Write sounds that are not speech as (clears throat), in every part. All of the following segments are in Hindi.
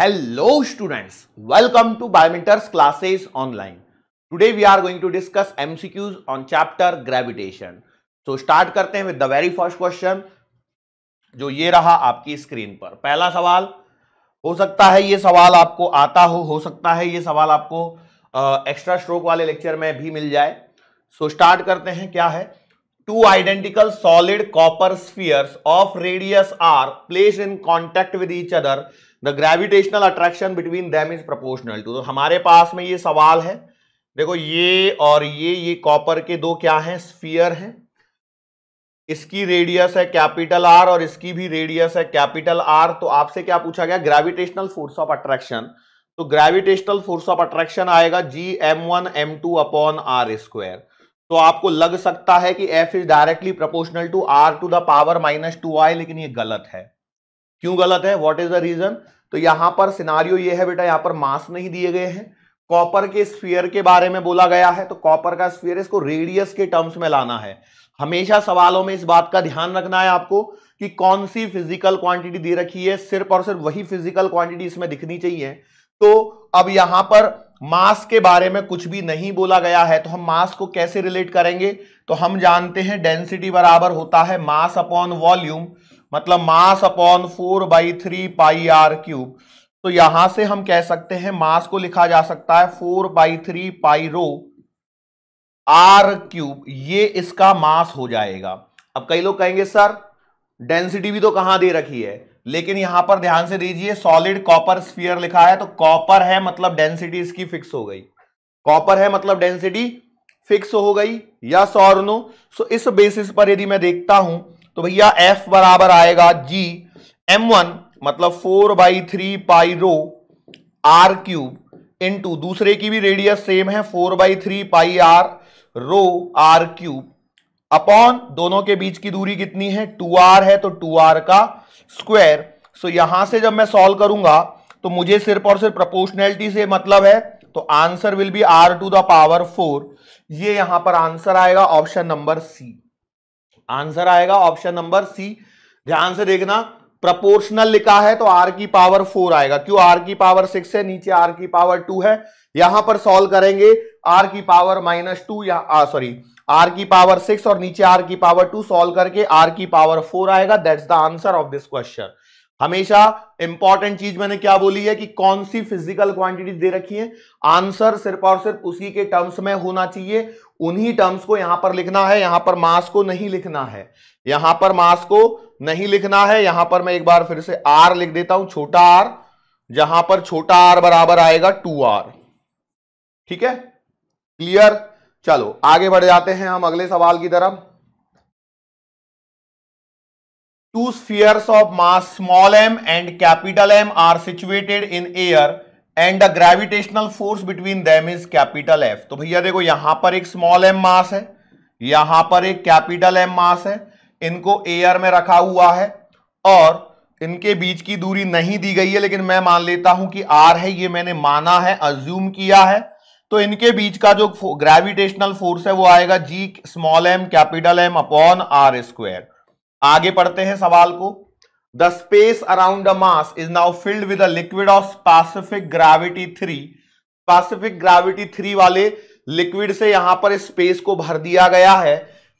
Hello students welcome to Biometers classes online today we are going to discuss MCQs on chapter gravitation so start करते हैं with the very first question जो ये रहा आपकी स्क्रीन पर। पहला सवाल हो सकता है ये सवाल आपको आता हो हो सकता है ये सवाल आपको एक्स्ट्रा स्ट्रोक वाले लेक्चर में भी मिल जाए। सो so, स्टार्ट करते हैं क्या है? Two identical solid copper spheres of radius R place in contact with each other the gravitational attraction between them is proportional to. तो हमारे पास में ये सवाल है। देखो ये और ये ये कॉपर के दो क्या हैं? स्फीयर हैं। इसकी रेडियस है कैपिटल आर और इसकी भी रेडियस है कैपिटल आर। तो आपसे क्या पूछा गया? Gravitational force of attraction. तो ग्रेविटेशनल फोर्स ऑफ़ अट्रैक्शन आएगा G M one, M two upon R square. तो आपको लग सकता है कि F is directly proportional to R to the power minus two आई, लेकिन ये गलत है। क्यों गलत है? व्हाट इज़ द रीजन तो यहाँ पर सिनारियो ये है बेटा, यहाँ पर मास नहीं दिए गए हैं। कॉपर के स्फीयर के बारे में बोला गया है तो कॉपर का स्फीयर इसको रेडियस के टर्म्स में लाना है। हमेशा सवालों में इस बात का ध्यान रखना है आपको कि कौन सी फ़िज़िकल क्वांटिटी दे रखी है, सिर्फ़ और सिर्फ़ वही फ़िज़िकल क्वांटिटी इसमें दिखनी चाहिए। तो अब यहाँ पर मास के बारे में कुछ भी नहीं बोला गया है तो हम मास को कैसे रिलेट करेंगे? तो हम जानते हैं डेंसिटी बराबर होता है मास अपॉन वॉल्यूम मतलब mass upon four by three pi R cube. तो यहाँ से हम कह सकते हैं मास को लिखा जा सकता है four by three pi rho R cube. ये इसका मास हो जाएगा। अब कई लोग कहेंगे, सर डेंसिटी भी तो कहाँ दे रखी है? लेकिन यहाँ पर ध्यान से दीजिए सॉलिड कॉपर स्फीयर लिखा है तो कॉपर है मतलब डेंसिटी इसकी फिक्स हो गई। कॉपर है मतलब डेंसिटी फिक्स हो गई, या और सो इस बेसिस पर यदि मैं देखता हूँ तो भैया एफ़ बराबर आएगा जी एम वन मतलब four by three pi rho R cube into दूसरे की भी रेडियस सेम है four by three pi R rho R cube upon दोनों के बीच की दूरी कितनी है? टू आर है तो टू आर का स्क्वायर सो यहाँ से जब मैं सॉल्व करूँगा तो मुझे सिर्फ़ और सिर्फ़ प्रोपोर्शनैलिटी से मतलब है तो answer will be R to the power four ये यहाँ पर आंसर आएगा ऑप्शन नंबर सी आंसर आएगा ऑप्शन नंबर सी। ध्यान से देखना प्रपोर्शनल लिखा है तो आर की पावर फोर आएगा। क्यों आर की पावर सिक्स है? नीचे आर की पावर टू है। यहाँ पर सॉल्व करेंगे आर की पावर माइनस टू या सॉरी आर की पावर सिक्स और नीचे आर की पावर टू सॉल्व करके आर की पावर फोर आएगा। That's the answer of this question हमेशा इंपॉर्टेंट चीज़ मैंने क्या बोली है कि कौन सी फ़िज़िकल क्वांटिटी दे रखी है? आंसर सिर्फ़ और सिर्फ़ उसी के टर्म्स में होना चाहिए। उन्हीं टर्म्स को यहाँ पर लिखना है, यहाँ पर मास को नहीं लिखना है। यहाँ पर मास को नहीं लिखना है, यहाँ पर मैं एक बार फिर से आर लिख देता हूँ, छोटा आर जहाँ पर छोटा आर बराबर आएगा टू आर ठीक है? क्लियर चलो, आगे बढ़ जाते हैं हम अगले सवाल की तरफ़। Two spheres of mass small M and capital M are situated in air and the gravitational force between them is capital F तो भैया देखो, यहाँ पर एक स्मॉल एम मास है, यहाँ पर एक कैपिटल एम मास है, इनको एयर में रखा हुआ है, और इनके बीच की दूरी नहीं दी गई है, लेकिन मैं मान लेता हूँ कि आर है, ये मैंने माना है अज्यूम किया है तो इनके बीच का जो ग्रेविटेशनल फोर्स है, वो आएगा G small M capital M upon R square आगे पढ़ते हैं सवाल को। The space around the mass is now filled with liquid of specific gravity three specific gravity three वाले लिक्विड से यहाँ पर स्पेस को भर दिया गया है।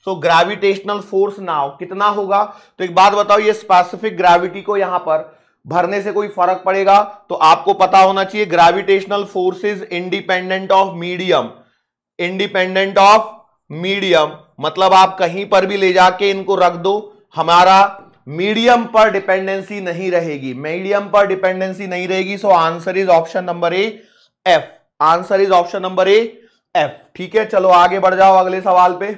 सो ग्रेविटेशनल फोर्स नाउ कितना होगा? तो एक बात बताओ, ये स्पेसिफिक ग्रेविटी को यहाँ पर भरने से कोई फ़र्क पड़ेगा? तो आपको पता होना चाहिए gravitational forces independent of medium independent of medium मतलब आप कहीं पर भी ले जाके इनको रख दो, हमारा मीडियम पर डिपेंडेंसी नहीं रहेगी। मीडियम पर डिपेंडेंसी नहीं रहेगी so answer is option number A F answer is option number A F ठीक है, चलो आगे बढ़ जाओ अगले सवाल पे।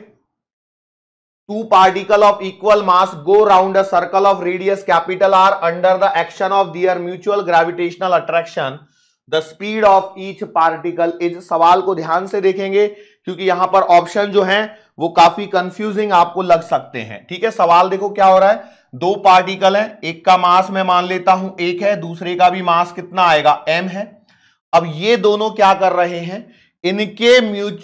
Two particle of equal mass go round a circle of radius capital R under the action of their mutual gravitational attraction. The speed of each particle is, सवाल को ध्यान से देखेंगे, क्योंकि यहाँ पर ऑप्शन जो है, वो काफ़ी कंफ्यूजिंग आपको लग सकते हैं। ठीक है, सवाल देखो क्या हो रहा है। दो पार्टिकल है, एक का मास मैं मान लेता हूँ, एक है, दूसरे का भी मास कितना आएगा एम है। अब ये दोनों क्या कर रहे हैं, इनके म्यूच,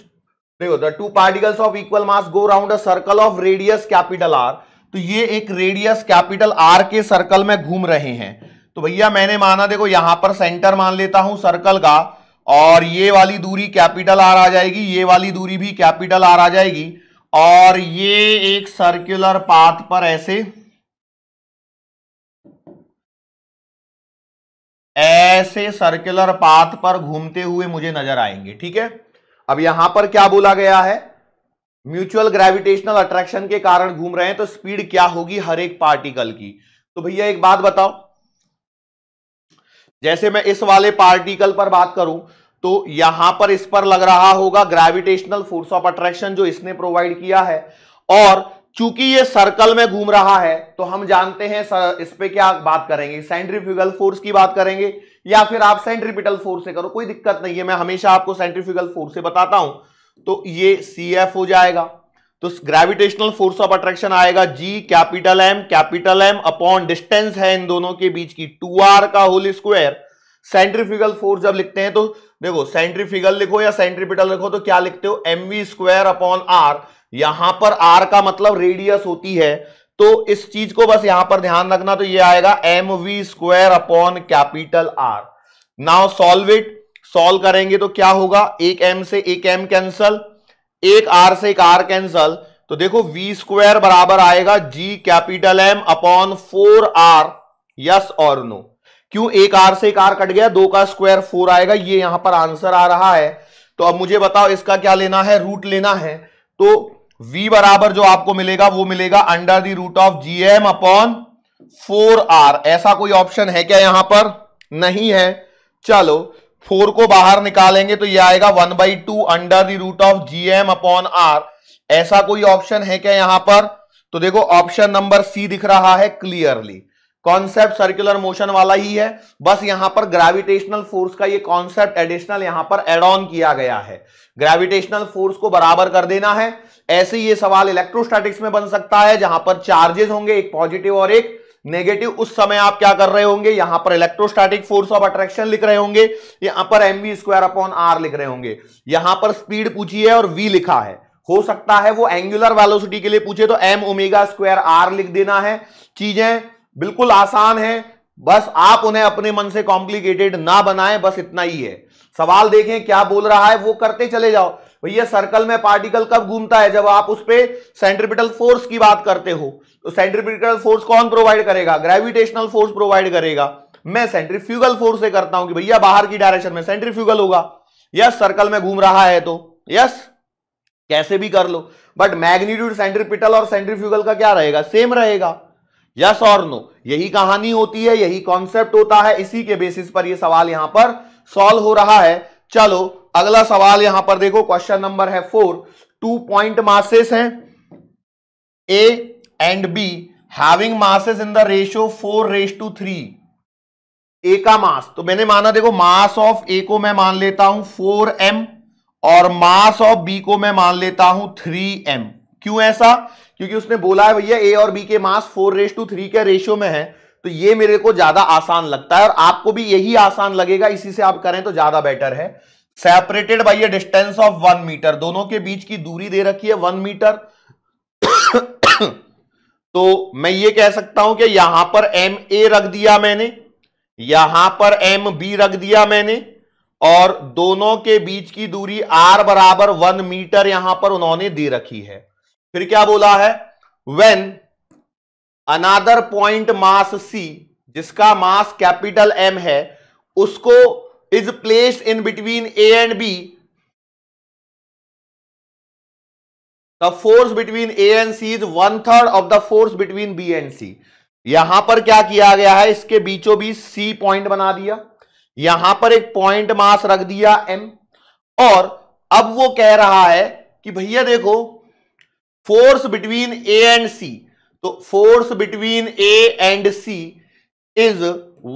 देखो the two particles of equal mass go round a circle of radius capital R तो ये एक रेडियस कैपिटल आर के सर्कल में घूम रहे हैं। तो भैया, मैंने माना, देखो, यहाँ पर सेंटर मान लेता हूँ सर्कल का, और ये वाली दूरी कैपिटल आर आ जाएगी, ये वाली दूरी भी कैपिटल आर आ जाएगी, और ये एक सर्कुलर पाथ पर ऐसे ऐसे सर्कुलर पाथ पर घूमते हुए मुझे नज़र आएँगे, ठीक है? अब यहाँ पर क्या बोला गया है? म्यूचुअल ग्रेविटेशनल अट्रैक्शन के कारण घूम रहे हैं तो स्पीड क्या होगी हर एक पार्टिकल की? तो भैया, एक बात बताओ। जैसे मैं इस वाले पार्टिकल पर बात करूँ तो यहाँ पर इस पर लग रहा होगा ग्रेविटेशनल फोर्स ऑफ़ अट्रैक्शन जो इसने प्रोवाइड किया है, और चूँकि ये सर्कल में घूम रहा है तो हम जानते हैं सर, इस पे क्या बात करेंगे। सेंट्रीफ्यूगल फोर्स की बात करेंगे या फिर आप सेंट्रीपिटल फोर्स से करो कोई दिक्कत नहीं है मैं हमेशा आपको सेंट्रीफ्यूगल फोर्स से बताता हूँ। तो ये सी एफ़ हो जाएगा तो ग्रेविटेशनल फोर्स ऑफ़ अट्रैक्शन आएगा G capital M capital M upon distance है इन दोनों के बीच की टू आर का होल स्क्वायर सेंट्रीफ्यूगल फोर्स जब लिखते हैं तो देखो सेंट्रीफ्यूगल लिखो या सेंट्रीपिटल लिखो तो क्या लिखते हो? M V square upon R यहाँ पर आर का मतलब रेडियस होती है। तो इस चीज़ को बस यहाँ पर ध्यान रखना तो ये आएगा M V square upon capital R now solve it solve करेंगे तो क्या होगा? एक एम से एक एम कैंसल एक आर से एक आर कैंसल तो देखो वी स्क्वायर बराबर आएगा G capital M upon four R yes और नो क्यों एक आर से एक आर कट गया? दो का स्क्वायर फोर आएगा, ये यहाँ पर आंसर आ रहा है। तो अब मुझे बताओ इसका क्या लेना है? रूट लेना है। तो v बराबर जो आपको मिलेगा, वो मिलेगा under the root of G M upon four R ऐसा कोई ऑप्शन है क्या यहाँ पर? नहीं है। चलो फोर को बाहर निकालेंगे तो ये आएगा one by two under the root of G M upon R ऐसा कोई ऑप्शन है क्या यहाँ पर? तो देखो ऑप्शन नंबर सी दिख रहा है क्लियरली कॉन्सेप्ट सर्कुलर मोशन वाला ही है। बस यहाँ पर ग्रेविटेशनल फोर्स का ये कॉन्सेप्ट एडिशनल यहाँ पर एड ऑन किया गया है। ग्रेविटेशनल फोर्स को बराबर कर देना है। ऐसे ये सवाल इलेक्ट्रोस्टैटिक्स में बन सकता है, जहाँ पर चार्जेस होंगे, एक पॉजिटिव और एक नेगेटिव उस समय आप क्या कर रहे होंगे, यहाँ पर इलेक्ट्रोस्टैटिक फोर्स ऑफ़ अट्रैक्शन लिख रहे होंगे, यहाँ पर M V square upon R लिख रहे होंगे। यहाँ पर स्पीड पूछी है और वी लिखा है। हो सकता है वो एंगुलर वेलोसिटी के लिए पूछे तो एम ओमेगा स्क्वायर आर लिख देना है। चीज़ें बिल्कुल आसान है। बस आप उन्हें अपने मन से कॉम्प्लिकेटेड ना बनाएँ, बस इतना ही है। सवाल देखें क्या बोल रहा है, वो करते चले जाओ। भैया सर्कल में पार्टिकल कब घूमता है? जब आप उस पर सेंट्रिपिटल फोर्स की बात करते हो तो सेंट्रिपिटल फोर्स कौन प्रोवाइड करेगा? ग्रेविटेशनल फोर्स प्रोवाइड करेगा। मैं सेंट्रीफ्यूगल फोर्स से करता हूँ कि भैया, बाहर की डायरेक्शन में सेंट्रीफ्यूगल होगा। यस सर्कल में घूम रहा है तो। यस कैसे भी कर लो। बट मैग्नीट्यूड सेंट्रीपिटल और सेंट्रीफ्यूगल का क्या रहेगा? सेम रहेगा। यस और नो यही कहानी होती है, यही कॉन्सेप्ट होता है। इसी के बेसिस पर यह सवाल यहाँ पर सॉल्व हो रहा है। चलो, अगला सवाल यहाँ पर देखो। क्वेश्चन नंबर है फोर टू पॉइंट मासेस हैं। A and B having masses in the ratio four is to three A का मास तो मैंने माना, देखो मास ऑफ़ ए को मैं मान लेता हूँ फोर एम और मास ऑफ़ बी को मैं मान लेता हूँ थ्री एम क्यों ऐसा? क्योंकि उसने बोला है, भैया ए और बी के mass four is to three के रेशियो में है तो ये मेरे को ज़्यादा आसान लगता है और आपको भी यही आसान लगेगा, इसी से आप करें तो ज़्यादा बेटर है। Separated by a distance of one metre दोनों के बीच की दूरी दे रखी है वन मीटर (coughs) तो मैं ये कह सकता हूँ कि यहाँ पर एम ए रख दिया मैंने, यहाँ पर एम बी रख दिया मैंने, और दोनों के बीच की दूरी आर बराबर वन मीटर यहाँ पर उन्होंने दे रखी है। फिर क्या बोला है? वेन अनादर पॉइंट मास सी जिसका मास कैपिटल एम है, उसको is placed in between A and B the force between A and C is one third of the force between B and C यहाँ पर क्या किया गया है? इसके बीचों बीच सी पॉइंट बना दिया। यहाँ पर एक पॉइंट मास रख दिया एम और अब वो कह रहा है कि भैया देखो force between A and C. तो force between A and C is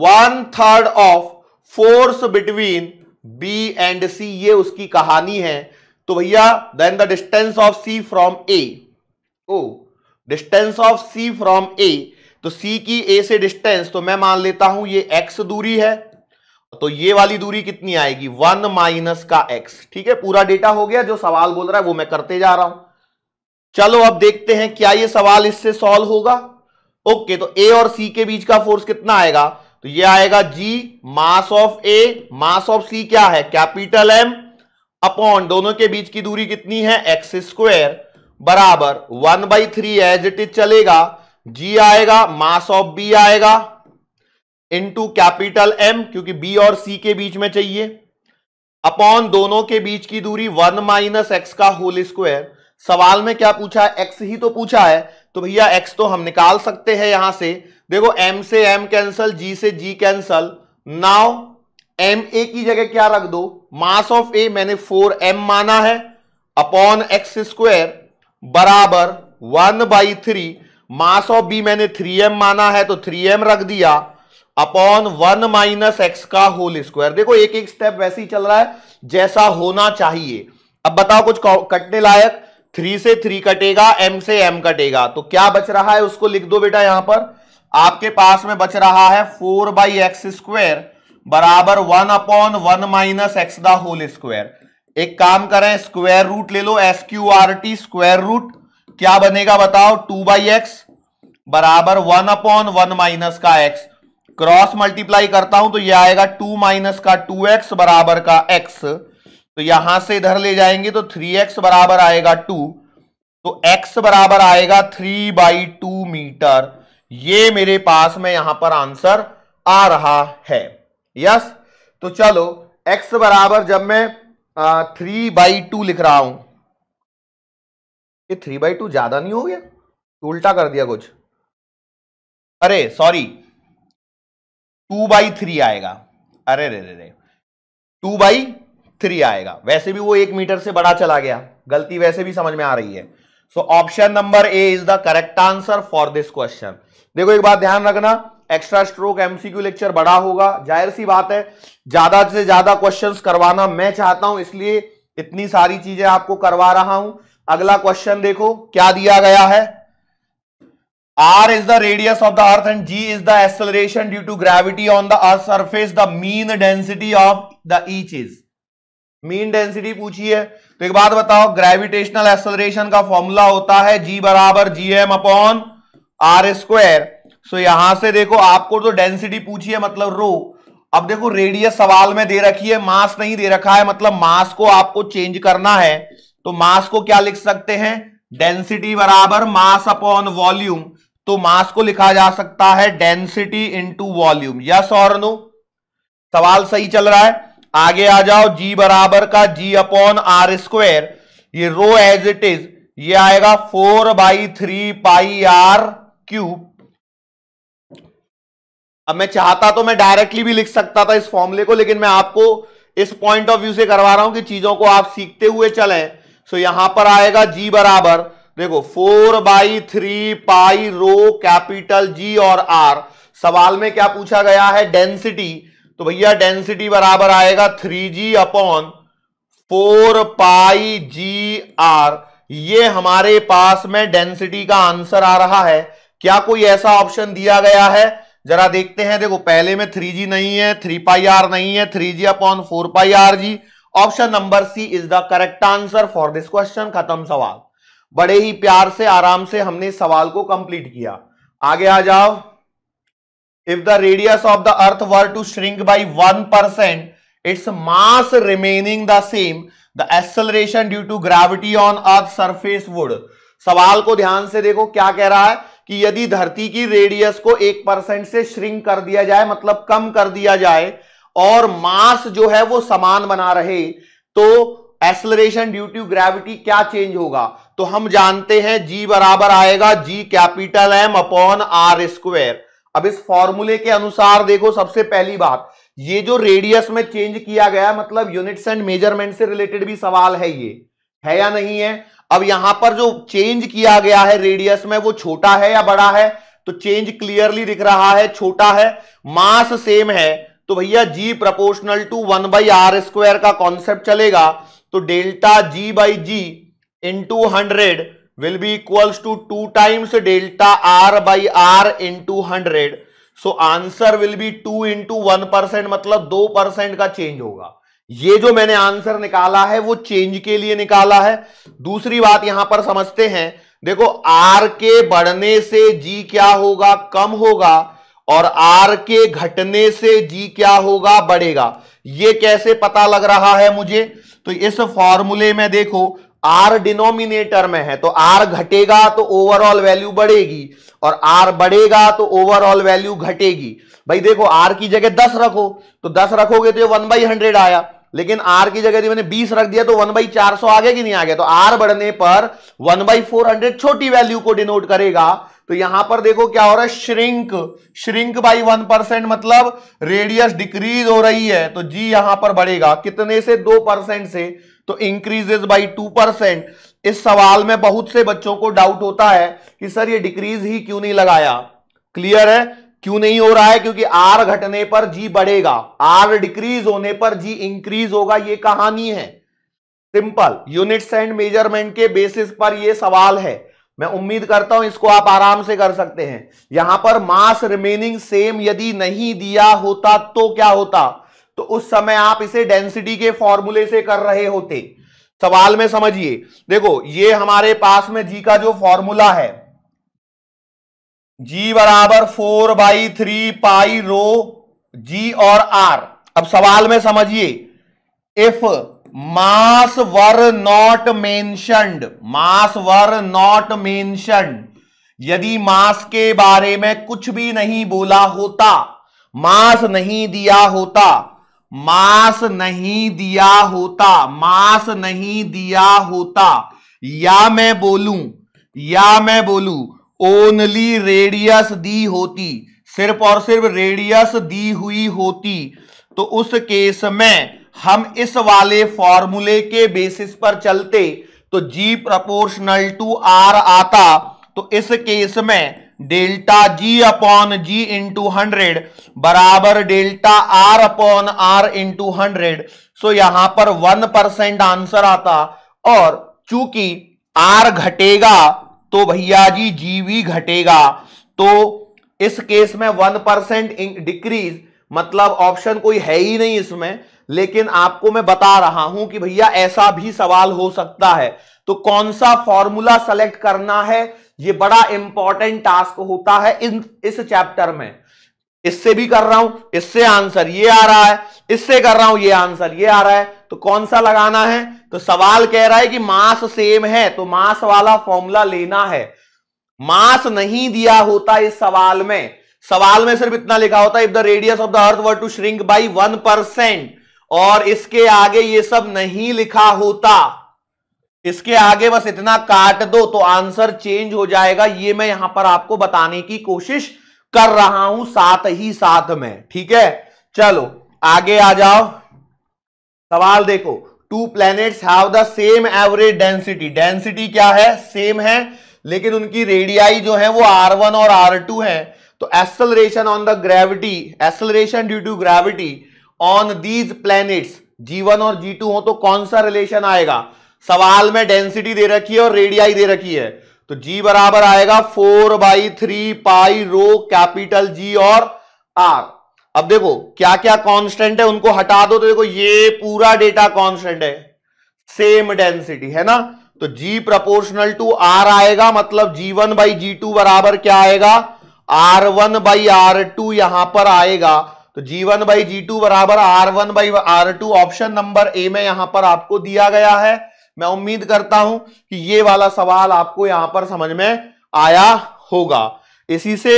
one third of force between B and C. ये उसकी कहानी है। तो भैया then the distance of C from A oh distance of C from A तो सी की ए से डिस्टेंस तो मैं मान लेता हूँ ये एक्स दूरी है। तो ये वाली दूरी कितनी आएगी? वन माइनस का एक्स ठीक है, पूरा डेटा हो गया। जो सवाल बोल रहा है वो मैं करते जा रहा हूँ। चलो अब देखते हैं क्या ये सवाल इससे सॉल्व होगा। ओके तो ए और सी के बीच का फोर्स कितना आएगा? तो ये आएगा जी मास ऑफ़ ए मास ऑफ़ सी क्या है? कैपिटल एम अपॉन दोनों के बीच की दूरी कितनी है? एक्स स्क्वायर बराबर one by three as it is चलेगा। जी आएगा, मास ऑफ़ बी आएगा इनटू कैपिटल एम क्योंकि बी और सी के बीच में चाहिए। अपॉन दोनों के बीच की दूरी वन माइनस एक्स का होल स्क्वायर सवाल में क्या पूछा है? एक्स ही तो पूछा है। तो भैया एक्स तो हम निकाल सकते हैं यहाँ से। देखो एम से एम कैंसल जी से G cancel now M A की जगह क्या रख दो? मास ऑफ़ ए मैंने फोर एम माना है। अपॉन एक्स स्क्वायर बराबर one by three mass of B मैंने थ्री एम माना है तो थ्री एम रख दिया। अपॉन वन माइनस एक्स का होल स्क्वायर देखो एक एक स्टेप वैसे ही चल रहा है, जैसा होना चाहिए। अब बताओ, कुछ कटने लायक? थ्री से थ्री कटेगा एम से एम कटेगा। तो क्या बच रहा है उसको लिख दो बेटा यहाँ पर। आपके पास में बच रहा है फोर बाई एक्स स्क्वायर बराबर one upon one minus X the whole square. एक काम करें, स्क्वायर रूट ले लो S Q R T square root. क्या बनेगा बताओ, टू बाई एक्स बराबर वन अपॉन वन माइनस का एक्स। क्रॉस मल्टीप्लाई करता हूँ तो यह आएगा टू माइनस का टू एक्स बराबर का एक्स। तो यहाँ से इधर ले जाएँगे तो थ्री एक्स बराबर आएगा टू तो एक्स बराबर आएगा थ्री बाई टू मीटर। ये मेरे पास में यहाँ पर आंसर आ रहा है। यस? तो चलो, एक्स बराबर जब मैं थ्री बाई टू लिख रहा हूँ, ये थ्री बाई टू ज़्यादा नहीं हो गया? उल्टा कर दिया कुछ। अरे सॉरी टू बाई थ्री आएगा। अरे, रे रे रे। टू बाई थ्री आएगा। वैसे भी वो एक मीटर से बड़ा चला गया। गलती वैसे भी समझ में आ रही है। So option number A is the correct answer for this question देखो, एक बात ध्यान रखना एक्स्ट्रा स्ट्रोक एमसीक्यू लेक्चर बड़ा होगा। ज़ाहिर सी बात है, ज़्यादा से ज़्यादा क्वेश्चंस करवाना मैं चाहता हूँ, इसलिए इतनी सारी चीज़ें आपको करवा रहा हूँ। अगला क्वेश्चन देखो, क्या दिया गया है? R is the radius of the earth and G is the acceleration due to gravity on the earth surface. The mean density of the each is. Mean density पूछी है। तो एक बात बताओ ग्रेविटेशनल एक्सलरेशन का फॉर्मूला होता है जी बराबर G M upon R square so यहाँ से देखो, आपको तो डेंसिटी पूछी है मतलब रो अब देखो रेडियस सवाल में दे रखी है मास नहीं दे रखा है मतलब मास को आपको चेंज करना है। तो मास को क्या लिख सकते हैं? डेंसिटी बराबर मास अपॉन वॉल्यूम तो मास को लिखा जा सकता है डेंसिटी इंटू वॉल्यूम यस और नो सवाल सही चल रहा है? आगे आ जाओ जी बराबर का जी अपॉन आर स्क्वायर ये रो एज इट इज़ ये आएगा four by three pi R cube अब मैं चाहता तो मैं डायरेक्टली भी लिख सकता था इस फॉर्मूले को, लेकिन मैं आपको इस पॉइंट ऑफ़ व्यू से करवा रहा हूँ कि चीज़ों को आप सीखते हुए चलें। सो यहाँ पर आएगा जी बराबर। देखो four by three pi rho capital G और आर सवाल में क्या पूछा गया है? डेंसिटी तो भैया डेंसिटी बराबर आएगा three G upon four pi G R ये हमारे पास में डेंसिटी का आंसर आ रहा है। क्या कोई ऐसा ऑप्शन दिया गया है? जरा देखते हैं। देखो, पहले में थ्री जी नहीं है थ्री पाई आर नहीं है three G upon four pi R G option number C is the correct answer for this question खत्म सवाल। बड़े ही प्यार से, आराम से हमने सवाल को कंप्लीट किया। आगे आ जाओ। The radius of the earth were to shrink by one percent its mass remaining the same the acceleration due to gravity on earth surface would सवाल को ध्यान से देखो, क्या कह रहा है? कि यदि धरती की रेडियस को एक परसेंट से श्रिंक कर दिया जाए मतलब कम कर दिया जाए, और मास जो है वो समान बना रहे तो एक्सलरेशन ड्यू टू ग्रेविटी क्या चेंज होगा? तो हम जानते हैं जी बराबर आएगा G capital M upon R square अब इस फॉर्मूले के अनुसार देखो सबसे पहली बात, ये जो रेडियस में चेंज किया गया मतलब यूनिट्स एंड मेज़रमेंट से रिलेटेड भी सवाल है ये। है या नहीं है? अब यहाँ पर जो चेंज किया गया है रेडियस में, वो छोटा है या बड़ा है? तो चेंज क्लियरली दिख रहा है, छोटा है मास सेम है। तो भैया G proportional to one by R square का कॉन्सेप्ट चलेगा तो delta G by G into hundred will be equals to two times delta R by R into hundred so answer will be two into one percent मतलब दो परसेंट का चेंज होगा। ये जो मैंने आंसर निकाला है, वो चेंज के लिए निकाला है। दूसरी बात यहाँ पर समझते हैं। देखो आर के बढ़ने से जी क्या होगा? कम होगा। और आर के घटने से जी क्या होगा? बढ़ेगा। ये कैसे पता लग रहा है मुझे? तो इस फॉर्मूले में देखो आर डिनोमिनेटर में है तो आर घटेगा तो ओवरऑल वैल्यू बढ़ेगी, और आर बढ़ेगा तो ओवरऑल वैल्यू घटेगी। भाई देखो आर की जगह दस रखो तो दस रखोगे तो ये वन बाई हंड्रेड आया, लेकिन आर की जगह मैंने बीस रख दिया तो वन बाई चार सौ आगे कि नहीं आ गया तो आर बढ़ने पर वन बाई फोर हंड्रेड छोटी वैल्यू को डिनोट करेगा। तो यहाँ पर देखो क्या हो रहा है shrink shrink by one percent मतलब रेडियस डिक्रीज हो रही है तो जी यहाँ पर बढ़ेगा। कितने से? दो परसेंट से। तो इंक्रीजेस बाई टू परसेंट इस सवाल में बहुत से बच्चों को डाउट होता है कि सर ये डिक्रीज ही क्यों नहीं लगाया? क्लियर है? क्यों नहीं हो रहा है? क्योंकि आर घटने पर जी बढ़ेगा। आर डिक्रीज होने पर जी इंक्रीज होगा, ये कहानी है। सिंपल यूनिट्स एंड मेज़रमेंट के बेसिस पर यह सवाल है। मैं उम्मीद करता हूँ इसको आप आराम से कर सकते हैं। यहाँ पर मास रिमेनिंग सेम यदि नहीं दिया होता तो क्या होता? तो उस समय आप इसे डेंसिटी के फॉर्मूले से कर रहे होते। सवाल में समझिए। देखो, ये हमारे पास में जी का जो फॉर्मूला है जी बराबर four by three pi rho G और आर अब सवाल में समझिए। If mass were not mentioned mass were not mentioned यदि मास के बारे में कुछ भी नहीं बोला होता मास नहीं दिया होता मास नहीं दिया होता, मास नहीं दिया होता। या मैं बोलूँ, या मैं बोलूँ ओनली रेडियस दी होती, सिर्फ़ और सिर्फ़ रेडियस दी हुई होती। तो उस केस में हम इस वाले फॉर्मूले के बेसिस पर चलते तो जी प्रपोर्शनल टू आर आता तो इस केस में delta G upon G into hundred बराबर delta R upon R into hundred so यहाँ पर वन परसेंट आंसर आता और चूँकि आर घटेगा तो भैया जी जी भी घटेगा। तो इस केस में वन परसेंट डिक्रीज मतलब ऑप्शन कोई है ही नहीं इसमें। लेकिन आपको मैं बता रहा हूँ कि भैया ऐसा भी सवाल हो सकता है। तो कौन सा फॉर्मूला सेलेक्ट करना है? ये बड़ा इंपॉर्टेंट टास्क होता है इन, इस चैप्टर में। इससे भी कर रहा हूँ, इससे आंसर ये आ रहा है, इससे कर रहा हूँ, ये आंसर ये आ रहा है। तो कौन सा लगाना है? तो सवाल कह रहा है कि मास सेम है तो मास वाला फॉर्मूला लेना है। मास नहीं दिया होता इस सवाल में। सवाल में सिर्फ़ इतना लिखा होता है if the radius of the earth were to shrink by one percent और इसके आगे ये सब नहीं लिखा होता। इसके आगे बस इतना काट दो तो आंसर चेंज हो जाएगा। ये मैं यहाँ पर आपको बताने की कोशिश कर रहा हूँ साथ ही साथ में, ठीक है? चलो, आगे आ जाओ। सवाल देखो two planets have the same average density density क्या है? सेम है, लेकिन उनकी रेडियाई जो है वो आर वन और आर टू है। तो acceleration on the gravity acceleration due to gravity on these planets G one और जी टू हो तो कौन सा रिलेशन आएगा? सवाल में डेंसिटी दे रखी है और रेडियाई दे रखी है। तो जी बराबर आएगा four by three pi rho capital G और आर अब देखो क्या क्या कांस्टेंट है, उनको हटा दो तो देखो, ये पूरा डेटा कांस्टेंट है। सेम डेंसिटी है ना? तो जी प्रोपोर्शनल टू आर आएगा मतलब G one by G two बराबर क्या आएगा? R one by R two यहाँ पर आएगा। तो G one by G two बराबर R one by R two option number A में यहाँ पर आपको दिया गया है। मैं उम्मीद करता हूँ कि ये वाला सवाल आपको यहाँ पर समझ में आया होगा। इसी से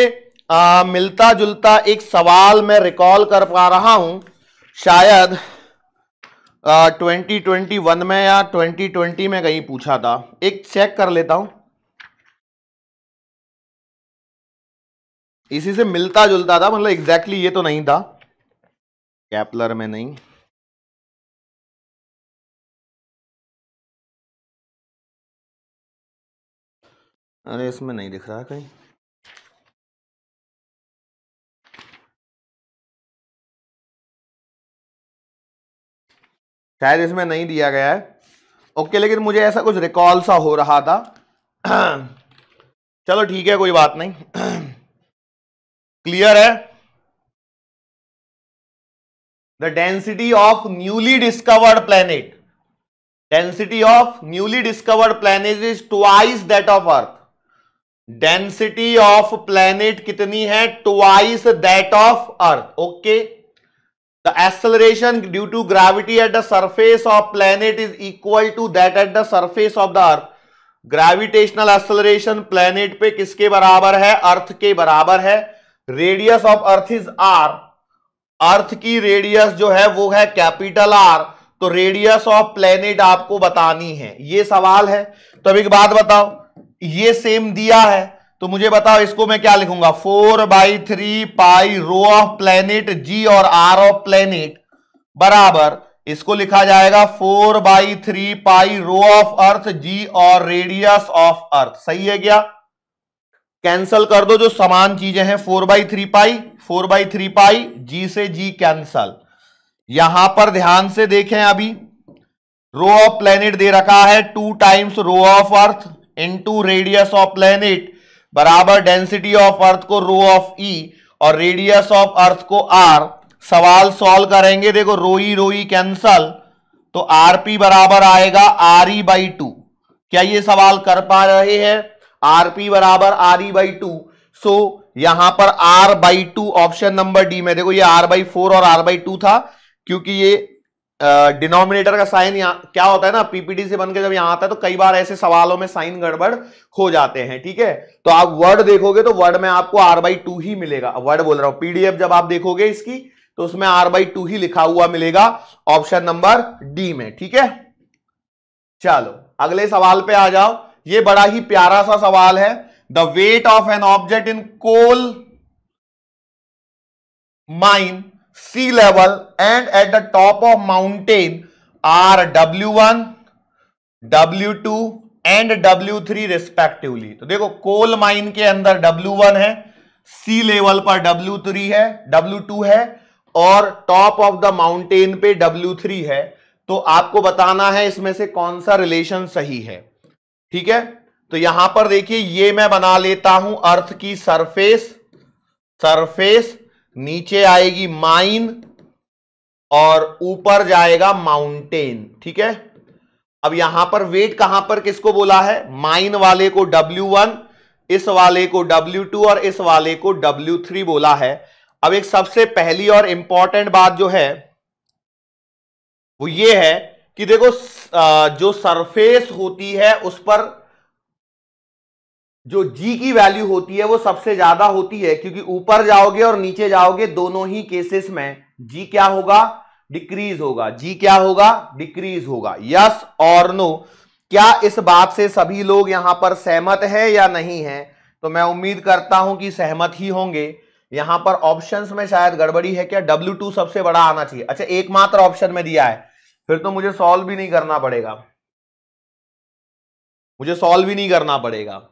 आ, मिलता जुलता एक सवाल मैं रिकॉल कर पा रहा हूँ। शायद ट्वेंटी ट्वेंटी वन में या ट्वेंटी ट्वेंटी में कहीं पूछा था। एक चेक कर लेता हूँ। इसी से मिलता जुलता था मतलब एग्जैक्टली exactly ये तो नहीं था। कैपलर में नहीं। अरे, इसमें नहीं दिख रहा कहीं। शायद इसमें नहीं दिया गया है। ओके, लेकिन मुझे ऐसा कुछ रिकॉल सा हो रहा था। (clears throat) चलो, ठीक है, कोई बात नहीं। (clears throat) क्लियर है? The density of newly discovered planet density of newly discovered planet is twice that of earth density of planet कितनी है? Twice that of earth okay the acceleration due to gravity at the surface of planet is equal to that at the surface of the earth gravitational acceleration planet पे किसके बराबर है? अर्थ के बराबर है. Radius of earth is R earth की रेडियस जो है वो है कैपिटल आर तो रेडियस ऑफ़ प्लेनेट आपको बतानी है। ये सवाल है। तो अब एक बात बताओ। ये सेम दिया है। तो मुझे बताओ, इसको मैं क्या लिखूँगा? Four by three pi rho of planet G और आर ऑफ़ प्लेनेट बराबर, इसको लिखा जाएगा four by three pi rho of earth G और रेडियस ऑफ़ अर्थ सही है क्या? कैंसल कर दो जो समान चीज़ें हैं four by three pi four by three pi G से जी कैंसल यहाँ पर ध्यान से देखें अभी। रो ऑफ़ प्लेनेट दे रखा है two times rho of earth into radius of planet बराबर डेंसिटी ऑफ़ अर्थ को रो ऑफ़ ई और रेडियस ऑफ़ अर्थ को आर सवाल सॉल्व करेंगे। देखो रोई रोई कैंसल तो आरपी बराबर आएगा आर ई बाई टू क्या ये सवाल कर पा रहे हैं? आरपी बराबर R E by two so यहाँ पर R by two option number D में, देखो ये आर बाई फोर और आर बाई टू था, क्योंकि ये डिनोमिनेटर का साइन यहाँ, क्या होता है ना पीपीटी से बनकर जब यहाँ आता है तो कई बार ऐसे सवालों में साइन गड़बड़ हो जाते हैं, ठीक है? तो आप वर्ड देखोगे तो वर्ड में आपको आर बाई टू ही मिलेगा। वर्ड बोल रहा हूँ पीडीएफ जब आप देखोगे इसकी तो उसमें आर बाई टू ही लिखा हुआ मिलेगा ऑप्शन नंबर डी में, ठीक है? चलो, अगले सवाल पे आ जाओ। ये बड़ा ही प्यारा सा सवाल है। The weight of an object in coal mine and at the top of mountain are W one W two and W three respectively तो देखो कोल माइन के अंदर डब्ल्यू वन है सी लेवल पर डब्ल्यू थ्री है डब्ल्यू टू है और टॉप ऑफ़ द माउंटेन पे W3 है। तो आपको बताना है इसमें से कौन सा रिलेशन सही है। ठीक है? तो यहाँ पर देखिए, ये मैं बना लेता हूँ अर्थ की सरफेस सरफेस नीचे आएगी माइन और ऊपर जाएगा माउंटेन, ठीक है? अब यहाँ पर वेट कहाँ पर किसको बोला है? माइन वाले को W1 इस वाले को W2 और इस वाले को W3 बोला है। अब एक सबसे पहली और इंपॉर्टेंट बात जो है, वो ये है कि देखो जो सरफेस होती है उस पर जो जी की वैल्यू होती है वो सबसे ज़्यादा होती है, क्योंकि ऊपर जाओगे और नीचे जाओगे, दोनों ही केसेस में जी क्या होगा? डिक्रीज होगा। जी क्या होगा? डिक्रीज होगा। यस और नो क्या इस बात से सभी लोग यहाँ पर सहमत है या नहीं है? तो मैं उम्मीद करता हूँ कि सहमत ही होंगे। यहाँ पर ऑप्शंस में शायद गड़बड़ी है क्या? W2 सबसे बड़ा आना चाहिए। अच्छा एकमात्र ऑप्शन में दिया है। फिर तो मुझे सॉल्व भी नहीं करना पड़ेगा। मुझे सॉल्व भी नहीं करना पड़ेगा।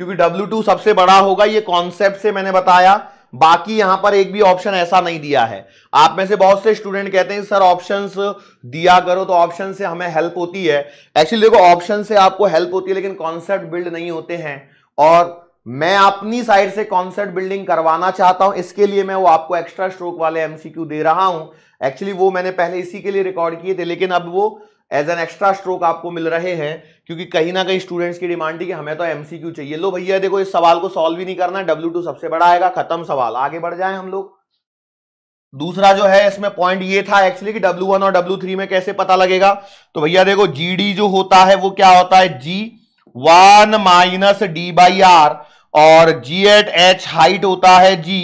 क्योंकि W2 सबसे बड़ा होगा, ये कॉन्सेप्ट से मैंने बताया। बाकी यहाँ पर एक भी ऑप्शन ऐसा नहीं दिया है। आप में से बहुत से स्टूडेंट कहते हैं, सर ऑप्शंस दिया करो। तो ऑप्शन से हमें हेल्प होती है। एक्चुअली देखो ऑप्शन से आपको हेल्प होती है, लेकिन कॉन्सेप्ट बिल्ड नहीं होते हैं। और मैं अपनी साइड से कॉन्सेप्ट बिल्डिंग करवाना चाहता हूँ, इसके लिए मैं वो आपको एक्स्ट्रा स्ट्रोक वाले एमसीक्यू दे रहा हूँ। एक्चुअली वो मैंने पहले इसी के लिए रिकॉर्ड किए थे, लेकिन अब वो एज एन एक्स्ट्रा स्ट्रोक आपको मिल रहे हैं। क्योंकि कहीं ना कहीं स्टूडेंट्स की डिमांड थी कि हमें तो एमसीक्यू चाहिए। लो भैया, देखो, इस सवाल को सॉल्व ही नहीं करना डब्ल्यू सबसे बड़ा आएगा, खत्म सवाल। आगे बढ़ जाए हम लोग। दूसरा जो है, इसमें पॉइंट ये था एक्चुअली कि W1 और W3 में कैसे पता लगेगा? तो भैया, देखो GD जो होता है, वो क्या होता है? G one minus D by R और जी एट एच हाइट होता है जी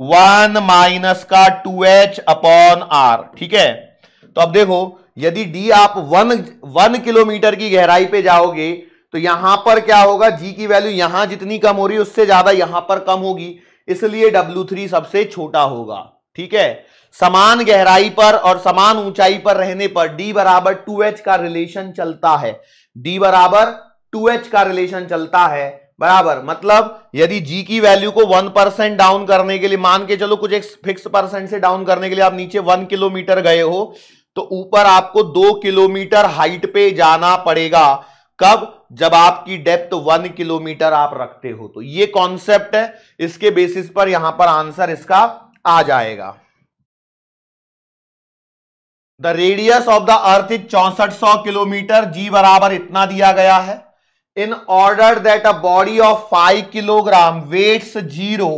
वन माइनस का टू एच अपॉन आर ठीक है? तो अब देखो यदि डी आप वन वन किलोमीटर की गहराई पे जाओगे तो यहाँ पर क्या होगा? जी की वैल्यू यहाँ जितनी कम हो रही है, उससे ज़्यादा यहाँ पर कम होगी। इसलिए W3 सबसे छोटा होगा। ठीक है? समान गहराई पर और समान ऊंचाई पर रहने पर D बराबर टू एच का रिलेशन चलता है। D बराबर टू एच का रिलेशन चलता है। बराबर। मतलब यदि जी की वैल्यू को वन परसेंट डाउन करने के लिए, मान के चलो कुछ एक फिक्स परसेंट से डाउन करने के लिए आप नीचे वन किलोमीटर गए हो तो ऊपर आपको दो किलोमीटर हाइट पे जाना पड़ेगा। कब? जब आपकी डेप्थ वन किलोमीटर आप रखते हो। तो ये कॉन्सेप्ट है। इसके बेसिस पर यहाँ पर आंसर इसका आ जाएगा। The radius of the earth is चौसठ सौ किलोमीटर। जी बराबर इतना दिया गया है। In order that a body of 5 kilogram weights zero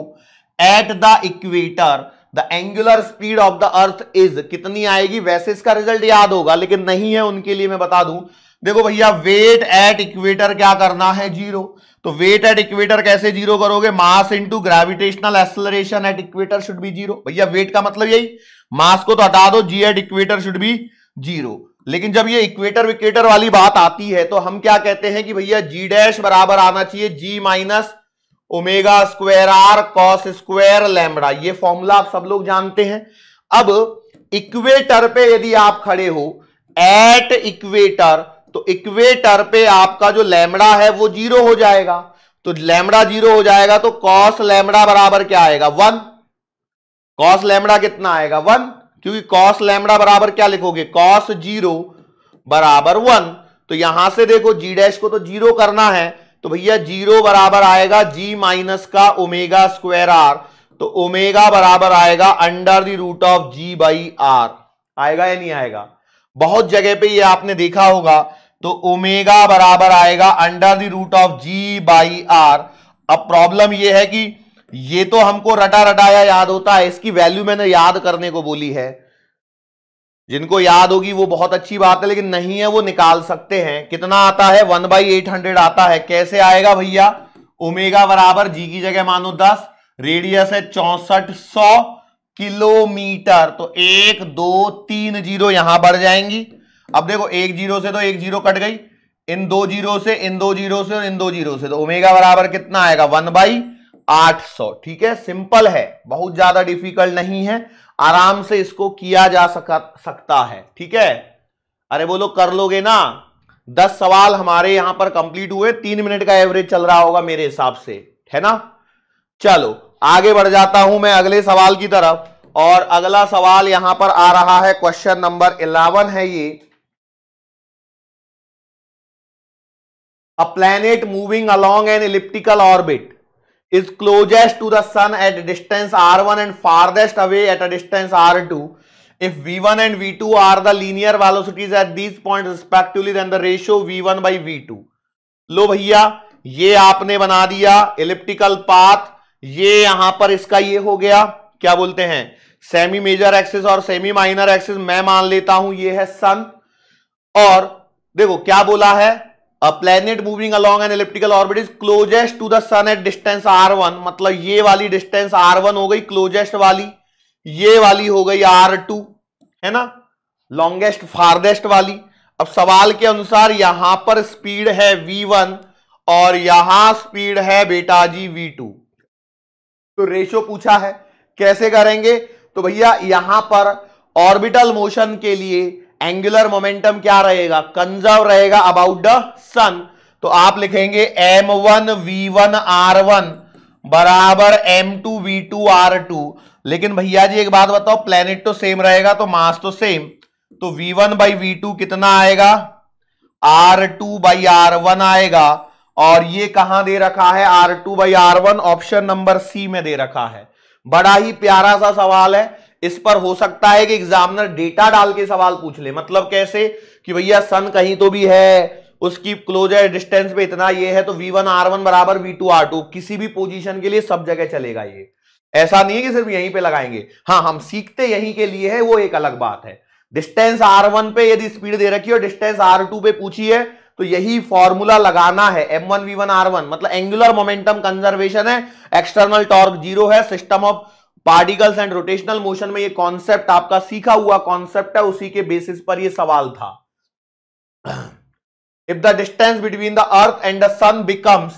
at the equator the angular speed of the earth is कितनी आएगी, वैसे इसका रिज़ल्ट याद होगा, लेकिन नहीं है उनके लिए मैं बता दूँ। देखो भैया वेट एट इक्वेटर क्या करना है? ज़ीरो तो वेट एट इक्वेटर कैसे ज़ीरो करोगे? Mass into gravitational acceleration at equator should be zero भैया वेट का मतलब यही? मास को तो हटा दो G at equator should be zero लेकिन जब ये इक्वेटर विक्वेटर वाली बात आती है तो हम क्या कहते हैं कि भैया जी डैश बराबर आना चाहिए G minus omega square R cos square lambda, ये फॉर्मूला आप सब लोग जानते हैं। अब इक्वेटर पे यदि आप खड़े हो एट इक्वेटर तो इक्वेटर पे आपका जो लैमड़ा है वो ज़ीरो हो जाएगा। तो लैमड़ा ज़ीरो हो जाएगा तो कॉस लैमड़ा बराबर क्या आएगा? वन। कॉस लैमड़ा कितना आएगा? वन। क्योंकि कॉस लैमड़ा बराबर क्या लिखोगे? कॉस ज़ीरो बराबर वन। तो यहाँ से देखो जी डैश को तो ज़ीरो करना है। तो भैया ज़ीरो बराबर आएगा जी माइनस का ओमेगा स्क्वायर आर तो ओमेगा बराबर आएगा under the root of G by R आएगा या नहीं आएगा? बहुत जगह पे ये आपने देखा होगा तो ओमेगा बराबर आएगा under the root of G by R अब प्रॉब्लम ये है कि ये तो हमको रटा रटाया याद होता है, इसकी वैल्यू मैंने याद करने को बोली है। जिनको याद होगी वो बहुत अच्छी बात है, लेकिन नहीं है, वो निकाल सकते हैं। कितना आता है? वन बाई एट हंड्रेड आता है। कैसे आएगा भैया? ओमेगा बराबर, जी की जगह मानो दस, रेडियस है चौसठ सौ किलोमीटर। तो एक, दो, तीन, ज़ीरो यहाँ बढ़ जाएँगी। अब देखो, एक ज़ीरो से तो एक ज़ीरो कट गई। इन दो ज़ीरो से, इन दो ज़ीरो से और इन दो ज़ीरो से। तो ओमेगा बराबर कितना आएगा? वन बाई आठ सौ। ठीक है? सिंपल है। बहुत ज़्यादा डिफ़िकल्ट नहीं है। आराम से इसको किया जा सका, सकता है। ठीक है? अरे बोलो कर लोगे ना। दस सवाल हमारे यहाँ पर कंप्लीट हुए। तीन मिनट का एवरेज चल रहा होगा मेरे हिसाब से। है ना? चलो, आगे बढ़ जाता हूँ मैं अगले सवाल की तरफ़। और अगला सवाल यहाँ पर आ रहा है। क्वेश्चन नंबर इलेवन है ये। A planet moving along an elliptical orbit. Is closest to the sun at distance r1 and farthest away at a distance r2 if v1 and v2 are the linear velocities at these points respectively then the ratio v1 by v2 लो भैया ये आपने बना दिया इलिप्टिकल पाथ ये यहाँ पर इसका ये हो गया क्या बोलते हैं सेमी मेजर एक्सिस और सेमी माइनर एक्सिस मैं मान लेता हूँ ये है सन और देखो क्या बोला है a moving moving along an elliptical orbit is closest to the sun at distance r1 मतलब ये वाली डिस्टेंस r1 हो गई क्लोजेस्ट वाली, ये वाली हो गई r2 है ना? लॉन्गेस्ट फारदेस्ट वाली। अब सवाल के अनुसार यहाँ पर स्पीड है v1 और यहाँ स्पीड है बेटा जी v2 तो रेशियो पूछा है, कैसे करेंगे? तो भैया यहाँ पर ऑर्बिटल मोशन के लिए एंगुलर मोमेंटम क्या रहेगा? कंजर्व रहेगा अबाउट द सन तो आप लिखेंगे M one V one R one बराबर M two V two R two लेकिन भैया जी, एक बात बताओ प्लेनेट तो सेम रहेगा तो मास तो सेम तो V one by V two कितना आएगा? R two by R one आएगा. और ये कहाँ दे रखा है? R two by R one option number C में दे रखा है. बड़ा ही प्यारा सा सवाल है. इस पर हो सकता है कि एग्जामिनर डेटा डाल के सवाल पूछ ले। मतलब कैसे? कि भैया सन कहीं तो भी है, उसकी क्लोजर डिस्टेंस पे इतना ये है तो वी वन आर वन बराबर वी टू आर टू किसी भी पोजीशन के लिए सब जगह चलेगा ये। ऐसा नहीं है कि सिर्फ़ यहीं पे लगाएँगे। हाँ हम सीखते यहीं के लिए है, वो एक अलग बात है। डिस्टेंस आर वन पे यदि स्पीड दे रखी है और डिस्टेंस आर टू पे पूछी है तो यही फॉर्मूला लगाना है। M one V one R one मतलब एंगुलर मोमेंटम कंजर्वेशन है एक्सटर्नल टॉर्क ज़ीरो है system of particles and rotational motion में ये कॉन्सेप्ट आपका सीखा हुआ कॉन्सेप्ट है, उसी के बेसिस पर ये सवाल था। If the distance between the earth and the sun becomes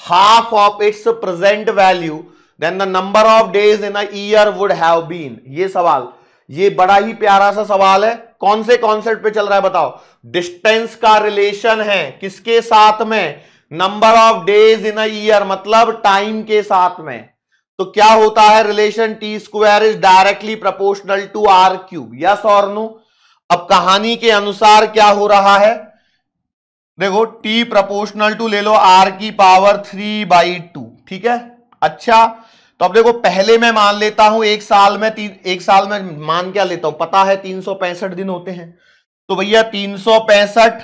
half of its present value then the number of days in year would have been ये सवाल, ये बड़ा ही प्यारा सा सवाल है। कौन से कॉन्सेप्ट पे चल रहा है, बताओ। डिस्टेंस का रिलेशन है, किसके साथ में? Number of days in year मतलब टाइम के साथ में। तो क्या होता है? Relation T square is directly proportional to R cube yes और नो अब कहानी के अनुसार क्या हो रहा है? देखो टी प्रोपोर्शनल टू ले लो आर की पावर थ्री बाई टू ठीक है? अच्छा तो अब देखो, पहले मैं मान लेता हूँ, एक साल में तीन, एक साल में मान क्या लेता हूँ? पता है, तीन सौ पैंसठ दिन होते हैं। तो भैया, तीन सौ पैंसठ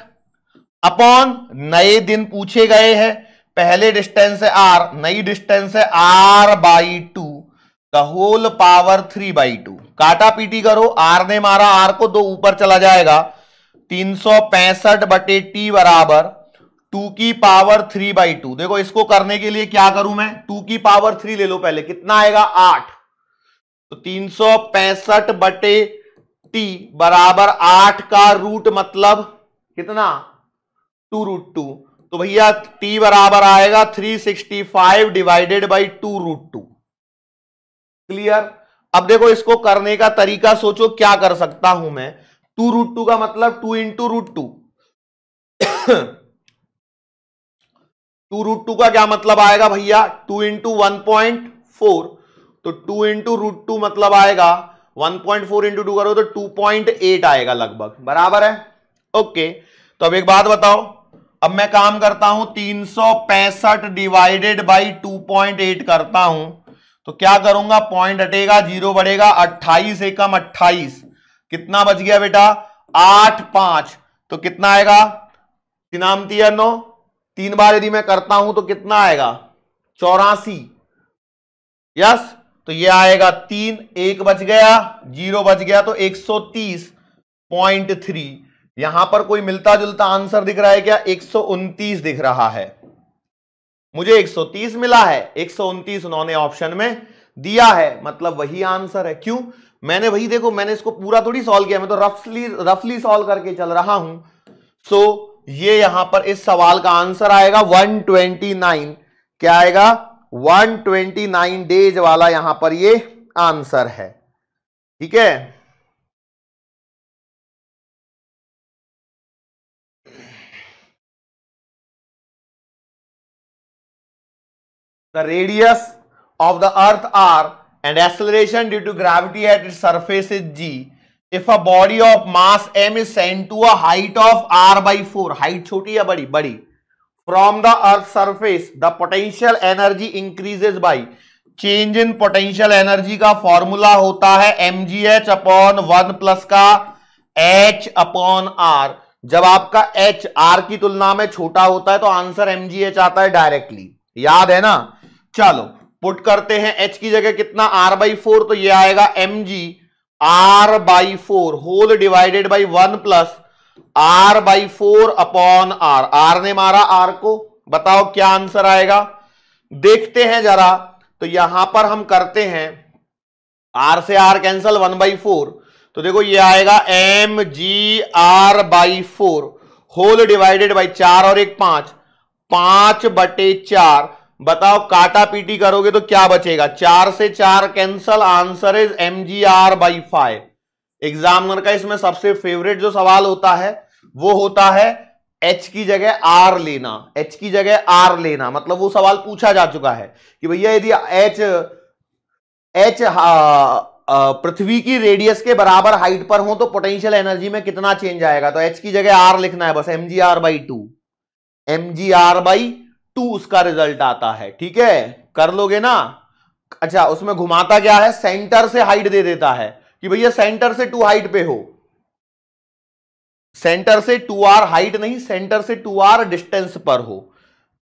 अपॉन नए दिन पूछे गए हैं। पहले डिस्टेंस है आर नई डिस्टेंस है R by two the whole power three by two काटा पीटी करो आर ने मारा आर को दो ऊपर चला जाएगा। तीन सौ पैंसठ बटे टी बराबर टू की पावर थ्री बाई टू देखो, इसको करने के लिए क्या करूँ मैं? टू की पावर थ्री ले लो पहले। कितना आएगा? आठ। तो तीन सौ पैंसठ बटे टी बराबर आठ का रूट मतलब कितना? टू रूट टू तो भैया टी बराबर आएगा three sixty five divided by two root two clear अब देखो इसको करने का तरीका सोचो, क्या कर सकता हूँ मैं? टू रूट टू का मतलब two into root two two root two का क्या मतलब आएगा भैया? Two into one point four तो टू इंटू रूट टू मतलब आएगा one point four into two करो तो टू पॉइंट एट आएगा लगभग। बराबर है? ओके तो अब एक बात बताओ। अब मैं काम करता हूँ तीन सौ पैंसठ divided by two point eight करता हूँ। तो क्या करूँगा? पॉइंट हटेगा ज़ीरो बढ़ेगा, अट्ठाईस एकम अट्ठाईस। कितना बच गया बेटा? आठ पाँच। तो कितना आएगा? नाम नौ? तीन बार यदि मैं करता हूँ तो कितना आएगा? चौरासी। यस? तो ये आएगा तीन, एक बच गया ज़ीरो बच गया तो एक सौ तीस। पॉइंट थ्री यहाँ पर कोई मिलता जुलता आंसर दिख रहा है क्या? एक सौ उनतीस दिख रहा है। मुझे 130 मिला है। एक सौ उनतीस उन्होंने ऑप्शन में दिया है। मतलब वही आंसर है। क्यों? मैंने वही देखो मैंने इसको पूरा थोड़ी सॉल्व किया। मैं तो रफली रफली सॉल्व करके चल रहा हूँ। सो so, ये यहाँ पर इस सवाल का आंसर आएगा। 129 क्या आएगा? 129 डेज़ वाला यहाँ पर ये आंसर है। ठीक है? The radius of the earth r and acceleration due to gravity at its surface is g if a body of mass m is sent to a height of r by 4 height choti ya badi badi from the earth surface the potential energy increases by potential energy का फॉर्मूला होता है M G H upon one plus का एच अपॉन आर जब आपका एच आर की तुलना में छोटा होता है तो आंसर एम जी एच आता है डायरेक्टली याद है ना चलो पुट करते हैं एच की जगह कितना? आर बाई फोर तो ये आएगा M G R by four whole divided by one plus R by four upon R R ने मारा आर को। बताओ क्या आंसर आएगा? देखते हैं जरा। तो यहाँ पर हम करते हैं। आर से R cancel one by four तो देखो ये आएगा M G R by four whole divided by चार और एक पाँच। पाँच बटे चार। बताओ, काटा पीटी करोगे तो क्या बचेगा? चार से चार cancel answer is M G R by five examiner का इसमें सबसे फेवरेट जो सवाल होता है, वो होता है एच की जगह आर लेना। एच की जगह आर लेना। मतलब वो सवाल पूछा जा चुका है कि भैया यदि एच एच पृथ्वी की रेडियस के बराबर हाइट पर हो तो पोटेंशियल एनर्जी में कितना चेंज आएगा? तो एच की जगह आर लिखना है बस M G R by two M G R by two उसका रिज़ल्ट आता है, ठीक है? कर लोगे ना? अच्छा उसमें घुमाता क्या है? सेंटर से हाइट दे देता है कि भैया सेंटर से टू हाइट पे हो। सेंटर से टू आर हाइट नहीं, सेंटर से टू आर डिस्टेंस पर हो।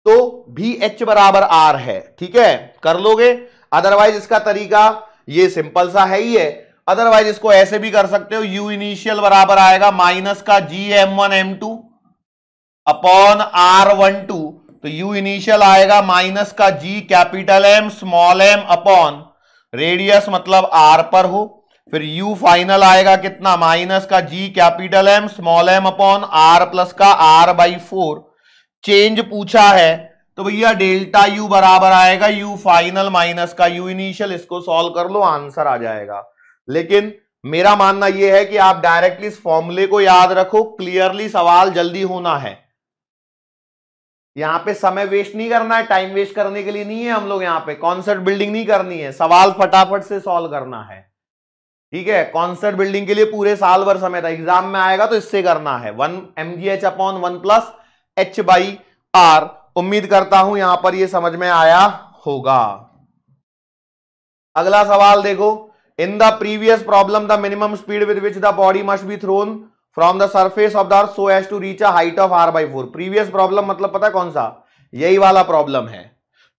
तो भी एच बराबर आर है, ठीक है? कर लोगे? अदरवाइज़ इसका तरीका ये सिंपल सा है ही है। अदरवाइज़ इसको ऐसे भी कर सकते हो यू इनिशियल बराबर आएगा, माइनस का G M one M two upon R one two तो यू इनिशियल आएगा माइनस का G capital M small M upon radius मतलब आर पर हो। फिर u फाइनल आएगा कितना? माइनस का g capital M small M upon R plus का r बाई फोर चेंज पूछा है तो भैया डेल्टा u बराबर आएगा, u फाइनल माइनस का u इनिशियल इसको सॉल्व कर लो आंसर आ जाएगा। लेकिन मेरा मानना यह है कि आप डायरेक्टली इस फॉर्मूले को याद रखो क्लियरली सवाल जल्दी होना है। यहाँ पे समय वेस्ट नहीं करना है टाइम वेस्ट करने के लिए नहीं है हम लोग यहाँ पे। कॉन्सर्ट बिल्डिंग नहीं करनी है, सवाल फटाफट से सॉल्व करना है। ठीक है? कॉन्सर्ट बिल्डिंग के लिए पूरे साल भर समय था। एग्ज़ाम में आएगा तो इससे करना है। One M G H upon one plus H by R उम्मीद करता हूँ यहाँ पर यह समझ में आया होगा। अगला सवाल देखो। In the previous problem the minimum speed with which the body must be thrown from the surface of the earth so as to reach a height of R by four previous problem मतलब पता है कौन सा? यही वाला प्रॉब्लम है।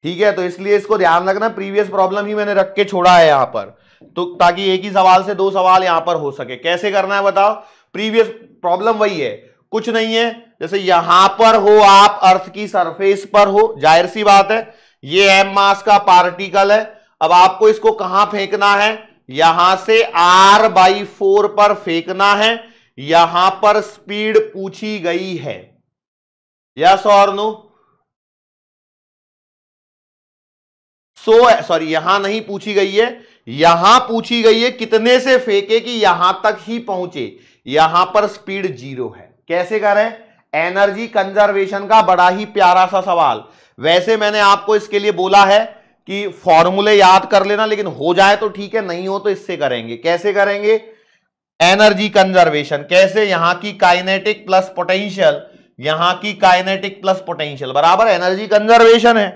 ठीक है तो इसलिए इसको ध्यान रखना प्रीवियस प्रॉब्लम ही मैंने रख के छोड़ा है यहाँ पर। तो ताकि एक ही सवाल से दो सवाल यहाँ पर हो सके। कैसे करना है बताओ? प्रीवियस प्रॉब्लम वही है। कुछ नहीं है। जैसे यहाँ पर हो आप अर्थ की सरफेस पर हो। ज़ाहिर सी बात है, ये एम मास का पार्टिकल है। अब आपको इसको कहाँ फेंकना है? यहाँ से आर बाई फोर पर फेंकना है। यहाँ पर स्पीड पूछी गई है। यस और नो? सो, सॉरी, यहाँ नहीं पूछी गई है। यहाँ पूछी गई है कितने से फेंके कि यहाँ तक ही पहुँचे। यहाँ पर स्पीड ज़ीरो है। कैसे करें एनर्जी कंजर्वेशन का बड़ा ही प्यारा सा सवाल। वैसे मैंने आपको इसके लिए बोला है कि फॉर्मूले याद कर लेना, लेकिन हो जाए तो ठीक है, नहीं हो तो इससे करेंगे। कैसे करेंगे? एनर्जी कंजर्वेशन, कैसे? यहाँ की काइनेटिक प्लस पोटेंशियल, यहाँ की काइनेटिक प्लस पोटेंशियल, बराबर? एनर्जी कंजर्वेशन है।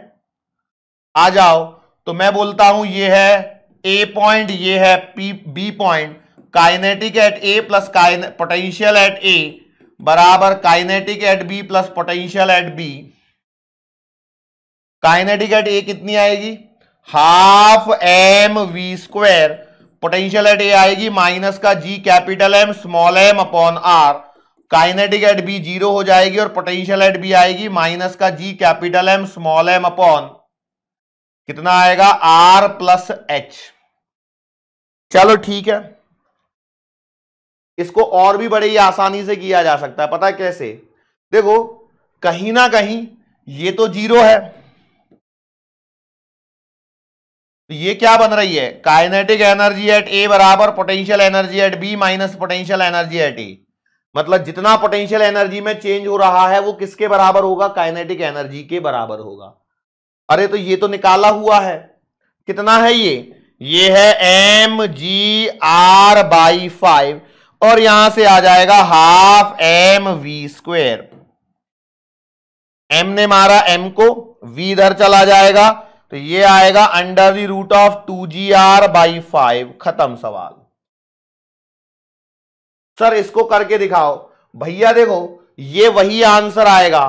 आ जाओ तो मैं बोलता हूँ, ये है ए पॉइंट ये है P B point kinetic at A plus potential at A बराबर? Kinetic at B plus potential at B kinetic at A कितनी आएगी? Half M V square potential at A आएगी माइनस का G capital M small M upon are kinetic at B zero हो जाएगी और पोटेंशियल एट बी आएगी माइनस का G capital M small M upon कितना आएगा? आर प्लस एच चलो ठीक है। इसको और भी बड़े ही आसानी से किया जा सकता है, पता है कैसे? देखो, कहीं ना कहीं ये तो ज़ीरो है। तो ये क्या बन रही है? काइनेटिक एनर्जी एट ए बराबर potential energy at B minus potential energy at A मतलब जितना पोटेंशियल एनर्जी में चेंज हो रहा है, वो किसके बराबर होगा? काइनेटिक एनर्जी के बराबर होगा। अरे तो ये तो निकाला हुआ है। कितना है ये? ये है M G R by five और यहाँ से आ जाएगा half M V square M ने मारा एम को वी इधर चला जाएगा। तो ये आएगा under the root of two G R by five खत्म सवाल। सर, इसको करके दिखाओ। भैया, देखो, ये वही आंसर आएगा।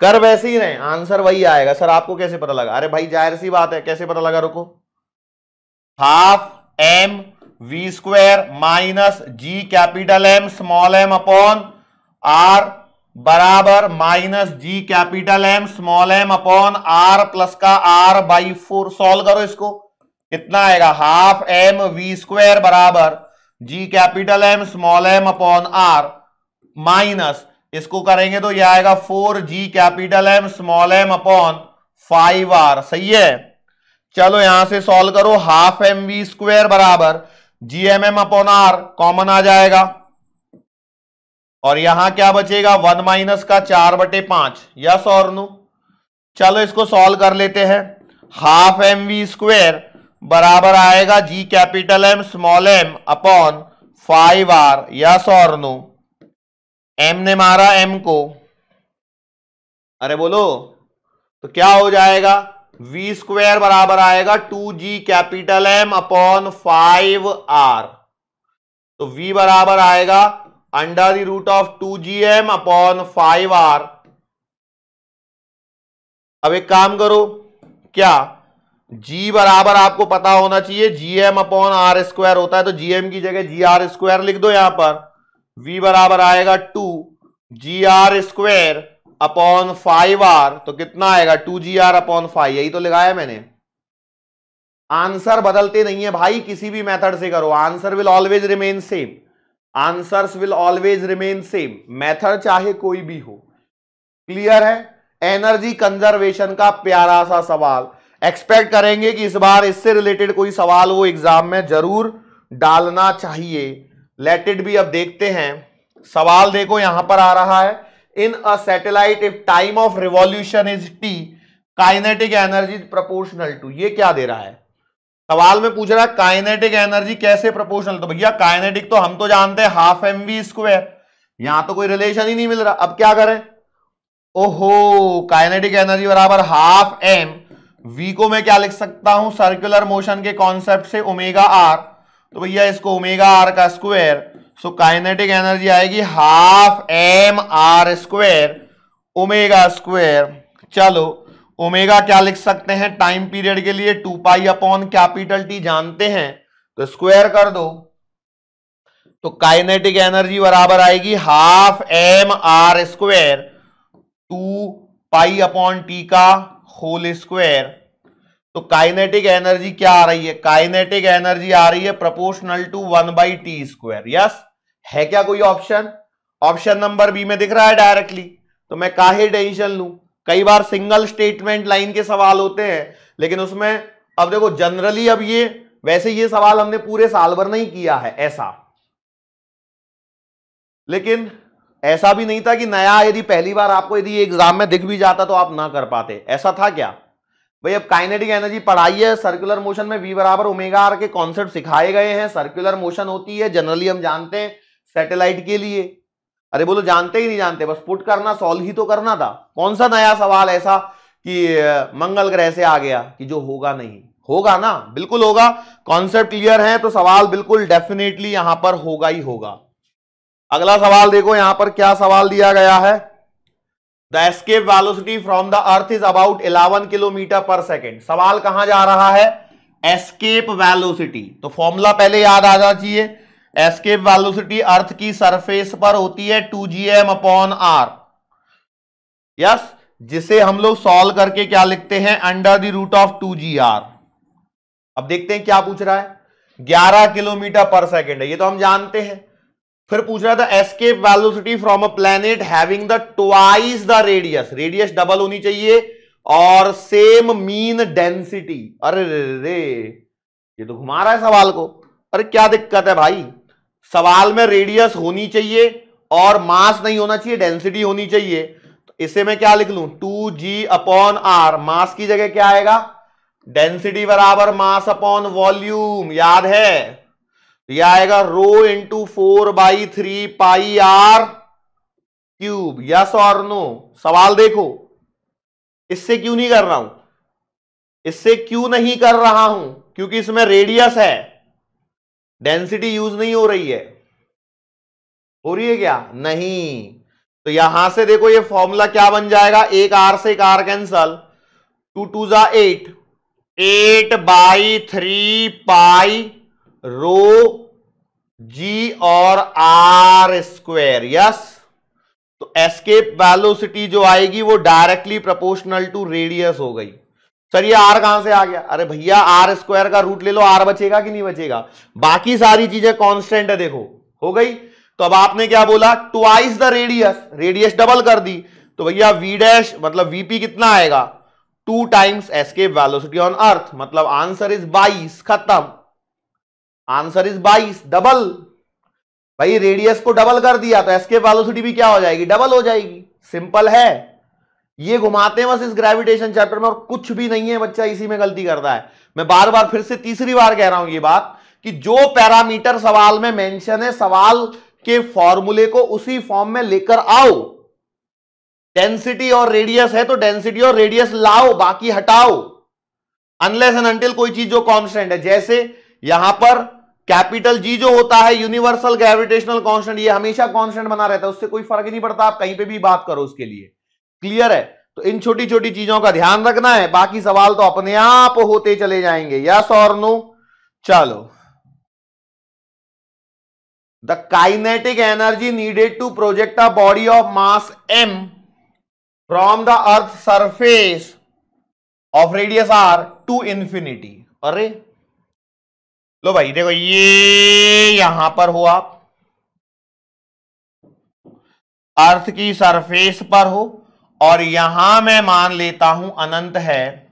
कर वैसे ही रहे आंसर वही आएगा। सर, आपको कैसे पता लगा? अरे भाई, ज़ाहिर सी बात है। कैसे पता लगा? रुको। Half M V square minus G capital M small M upon R बराबर minus G capital M, small M upon R plus का आर बाई फोर सॉल्व करो इसको। कितना आएगा? हाफ़ एम वी स्क्वायर बराबर G capital M, small M upon R minus. इसको करेंगे तो यह आएगा four G capital M, small M upon five R. सही है? चलो यहाँ से सॉल्व करो। हाफ़ एम वी स्क्वायर बराबर G M M upon R, common आ जाएगा। और यहाँ क्या बचेगा? वन माइनस का चार बटे पाँच। यस और नो। चलो इसको सॉल्व कर लेते हैं। हाफ़ एम वी स्क्वेयर बराबर आएगा G capital M small M upon five R. Yes और नो। एम ने मारा एम को। अरे बोलो। तो क्या हो जाएगा? वी स्क्वेयर बराबर आएगा two G capital M upon five R. तो v बराबर आएगा under the root of two G M upon five R अब एक काम करो, क्या g बराबर आपको पता होना चाहिए एम अपॉन आर स्क्वायर होता है तो एम की जगह जी आर स्क्वायर लिख दो यहाँ पर। V बराबर आएगा two G R square upon five R तो कितना आएगा? Two G R upon five यही तो लगाया मैंने। आंसर बदलते नहीं है भाई, किसी भी मेथड से करो। Answer will always remain same answers will always remain same method चाहे कोई भी हो। क्लियर है? एनर्जी कंजर्वेशन का प्यारा सा सवाल। एक्सपेक्ट करेंगे कि इस बार इससे रिलेटेड कोई सवाल वो एग्ज़ाम में ज़रूर डालना चाहिए। लेट इट बी अब देखते हैं। सवाल देखो, यहाँ पर आ रहा है। In a satellite if time of revolution is T kinetic energy proportional to ये क्या दे रहा है? सवाल में पूछ रहा है काइनेटिक एनर्जी कैसे प्रोपोर्शनल तो भैया काइनेटिक तो हम तो जानते हैं हाफ़ एम वी स्क्वायर यहाँ तो कोई रिलेशन ही नहीं मिल रहा। अब क्या करें? ओहो काइनेटिक एनर्जी बराबर हाफ़ एम वी को मैं क्या लिख सकता हूँ? सर्कुलर मोशन के कॉन्सेप्ट से ओमेगा आर तो भैया, इसको ओमेगा आर का स्क्वायर सो काइनेटिक एनर्जी आएगी half M R square omega square चलो ओमेगा क्या लिख सकते हैं? टाइम पीरियड के लिए two pi upon capital T जानते हैं? तो स्क्वायर कर दो। तो काइनेटिक एनर्जी बराबर आएगी half M R square two pi upon T का होल स्क्वायर। तो काइनेटिक एनर्जी क्या आ रही है? काइनेटिक एनर्जी आ रही है proportional to one by T square yes है क्या कोई ऑप्शन ऑप्शन नंबर बी में दिख रहा है डायरेक्टली तो मैं काहे टेंशन लू? कई बार सिंगल स्टेटमेंट लाइन के सवाल होते हैं, लेकिन उसमें, अब देखो, जनरली अब ये, वैसे ये सवाल हमने पूरे साल भर नहीं किया है, ऐसा। लेकिन, ऐसा भी नहीं था कि नया यदि पहली बार आपको यदि एग्ज़ाम में दिख भी जाता तो आप ना कर पाते, ऐसा था क्या? भाई, अब काइनेटिक एनर्जी पढ़ाई है सर्कुलर मोशन में वी बराबर ओमेगा आर के कॉन्सेप्ट सिखाए गए हैं सर्कुलर मोशन होती है जनरली हम जानते हैं सैटेलाइट के लिए। अरे बोलो जानते ही नहीं जानते, बस पुट करना, सॉल्व ही तो करना था। कौन सा नया सवाल ऐसा कि मंगल ग्रह से आ गया कि जो होगा नहीं? होगा ना? बिल्कुल होगा। कॉन्सेप्ट क्लियर है तो सवाल बिल्कुल डेफिनेटली यहाँ पर होगा ही होगा। अगला सवाल देखो, यहाँ पर क्या सवाल दिया गया है? The escape velocity from the earth is about 11 kilometre per second सवाल कहाँ जा रहा है? एस्केप वेलोसिटी तो फॉर्मूला पहले याद आ जाना चाहिए एस्केप वेलोसिटी अर्थ की सरफेस पर होती है two G M upon R yes जिसे हम लोग सॉल्व करके क्या लिखते हैं? Under the root of two G R अब देखते हैं क्या पूछ रहा है। 11 किलोमीटर पर सेकेंड है। ये तो हम जानते हैं। फिर पूछ रहा था escape velocity from a planet having the twice the radius radius double होनी चाहिए और सेम मीन डेंसिटी अरे रे रे। ये तो घुमा रहा है सवाल को। अरे क्या दिक्कत है भाई? सवाल में रेडियस होनी चाहिए और मास नहीं होना चाहिए डेंसिटी होनी चाहिए। तो इसे मैं क्या लिख लू? Two G upon R mass की जगह क्या आएगा? डेंसिटी बराबर मास अपॉन वॉल्यूम याद है? तो यह आएगा rho into four by three pi R cube yes और नो सवाल देखो। इससे क्यों नहीं कर रहा हूँ? इससे क्यों नहीं कर रहा हूँ? क्योंकि इसमें रेडियस है। डेंसिटी यूज़ नहीं हो रही है। हो रही है क्या? नहीं। तो यहाँ से देखो ये फॉर्मूला क्या बन जाएगा? एक आर से एक आर कैंसल टू टू जा eight eight by three pi rho G और आर स्क्वेयर यस तो एस्केप वेलोसिटी जो आएगी वो डायरेक्टली प्रोपोर्शनल टू रेडियस हो गई। सर ये आर कहाँ से आ गया? अरे भैया आर स्क्वायर का रूट ले लो आर बचेगा कि नहीं बचेगा? बाकी सारी चीज़ें कांस्टेंट है, देखो, हो गई? तो अब आपने क्या बोला? Twice the radius radius double कर दी। तो भैया वी डैश मतलब वीपी कितना आएगा? Two times escape velocity on earth मतलब आंसर इज़ बाईस, खत्म। आंसर इज़ बाईस डबल भाई रेडियस को डबल कर दिया तो एस्केप वेलोसिटी भी क्या हो जाएगी? डबल हो जाएगी। सिंपल है। ये घुमाते हैं बस इस ग्रेविटेशन चैप्टर में और कुछ भी नहीं है, बच्चा इसी में गलती करता है। मैं बार बार फिर से तीसरी बार कह रहा हूँ ये बात कि जो पैरामीटर सवाल में मेंशन है, सवाल के फॉर्मूले को उसी फॉर्म में लेकर आओ। डेंसिटी और रेडियस है तो डेंसिटी और रेडियस लाओ, बाकी हटाओ। अनलेस एंड अनटिल कोई चीज़ जो कांस्टेंट है, जैसे यहाँ पर कैपिटल जी जो होता है यूनिवर्सल ग्रेविटेशनल कांस्टेंट ये हमेशा कांस्टेंट बना रहता है, उससे कोई फ़र्क ही नहीं पड़ता, आप कहीं पे भी बात करो उसके लिए। क्लियर है? तो इन छोटी छोटी चीज़ों का ध्यान रखना है। बाकी सवाल तो अपने आप होते चले जाएँगे। यस और नो? चलो। The kinetic energy needed to project a body of mass M from the earth surface of radius R to infinity अरे? लो भाई, देखो, ये यहाँ पर हो आप। अर्थ की सरफेस पर हो। और यहाँ मैं मान लेता हूँ अनंत है,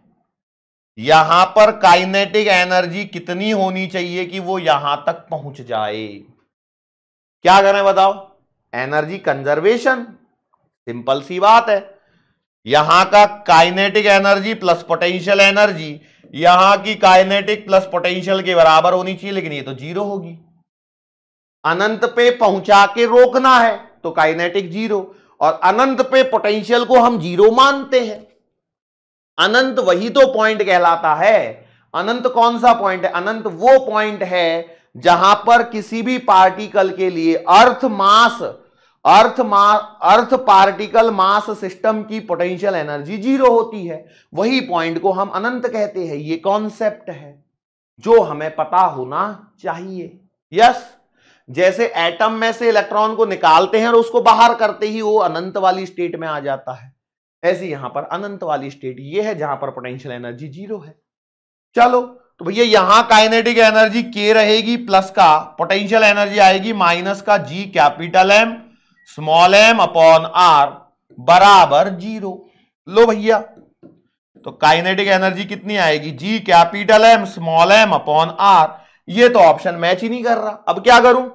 यहाँ पर काइनेटिक एनर्जी कितनी होनी चाहिए कि वो यहाँ तक पहुँच जाए? क्या करें बताओ? Energy conservation. सिंपल सी बात है। यहाँ का kinetic energy plus potential energy, यहाँ की काइनेटिक प्लस पोटेंशियल के बराबर होनी चाहिए, लेकिन ये तो ज़ीरो होगी। अनंत पे पहुँचा के रोकना है तो काइनेटिक ज़ीरो। और अनंत पे पोटेंशियल को हम ज़ीरो मानते हैं। अनंत वही तो पॉइंट कहलाता है। अनंत कौन सा पॉइंट है? अनंत वो पॉइंट है जहाँ पर किसी भी पार्टिकल के लिए अर्थ मास अर्थ मा अर्थ पार्टिकल मास सिस्टम की पोटेंशियल एनर्जी ज़ीरो होती है। वही पॉइंट को हम अनंत कहते हैं। ये कॉन्सेप्ट है। जो हमें पता होना चाहिए। यस जैसे एटम में से इलेक्ट्रॉन को निकालते हैं और उसको बाहर करते ही वो अनंत वाली स्टेट में आ जाता है। ऐसे यहाँ पर अनंत वाली स्टेट ये है जहाँ पर पोटेंशियल एनर्जी ज़ीरो है। चलो तो भैया यहाँ काइनेटिक एनर्जी के रहेगी प्लस का पोटेंशियल एनर्जी आएगी माइनस का G capital M small M upon R बराबर ज़ीरो लो भैया तो काइनेटिक एनर्जी कितनी आएगी? G capital M small M upon R ये तो ऑप्शन मैच ही नहीं कर रहा। अब क्या करूँ?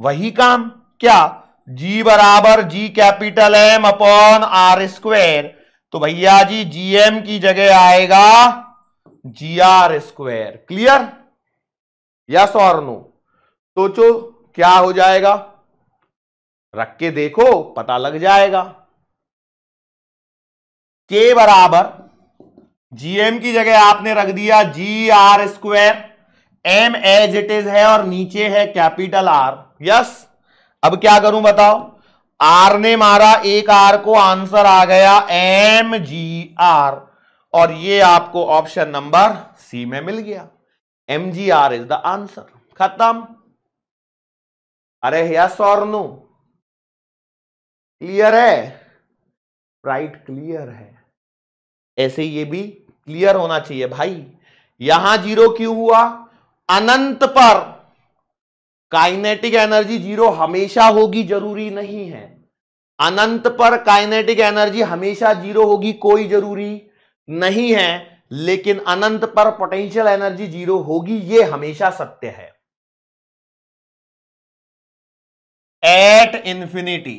वही काम। क्या? जी बराबर G capital M upon R square तो भैया जी जी एम की जगह आएगा G R square clear yes और नो सोचो, क्या हो जाएगा? रख के देखो, पता लग जाएगा। के बराबर जीएम की जगह आपने रख दिया G R square M as it is है और नीचे है कैपिटल आर यस अब क्या करूँ बताओ? आर ने मारा, एक आर को आंसर आ गया एम जी आर और ये आपको ऑप्शन नंबर सी में मिल गया. M G R is the answer खत्म. अरे यस और नो क्लियर है? राइट क्लियर है. ऐसे ये भी क्लियर होना चाहिए भाई. यहाँ ज़ीरो क्यों हुआ? अनंत पर। काइनेटिक एनर्जी ज़ीरो हमेशा होगी, ज़रूरी नहीं है। अनंत पर काइनेटिक एनर्जी हमेशा ज़ीरो होगी, कोई ज़रूरी नहीं है। लेकिन अनंत पर पोटेंशियल एनर्जी ज़ीरो होगी यह हमेशा सत्य है। At infinity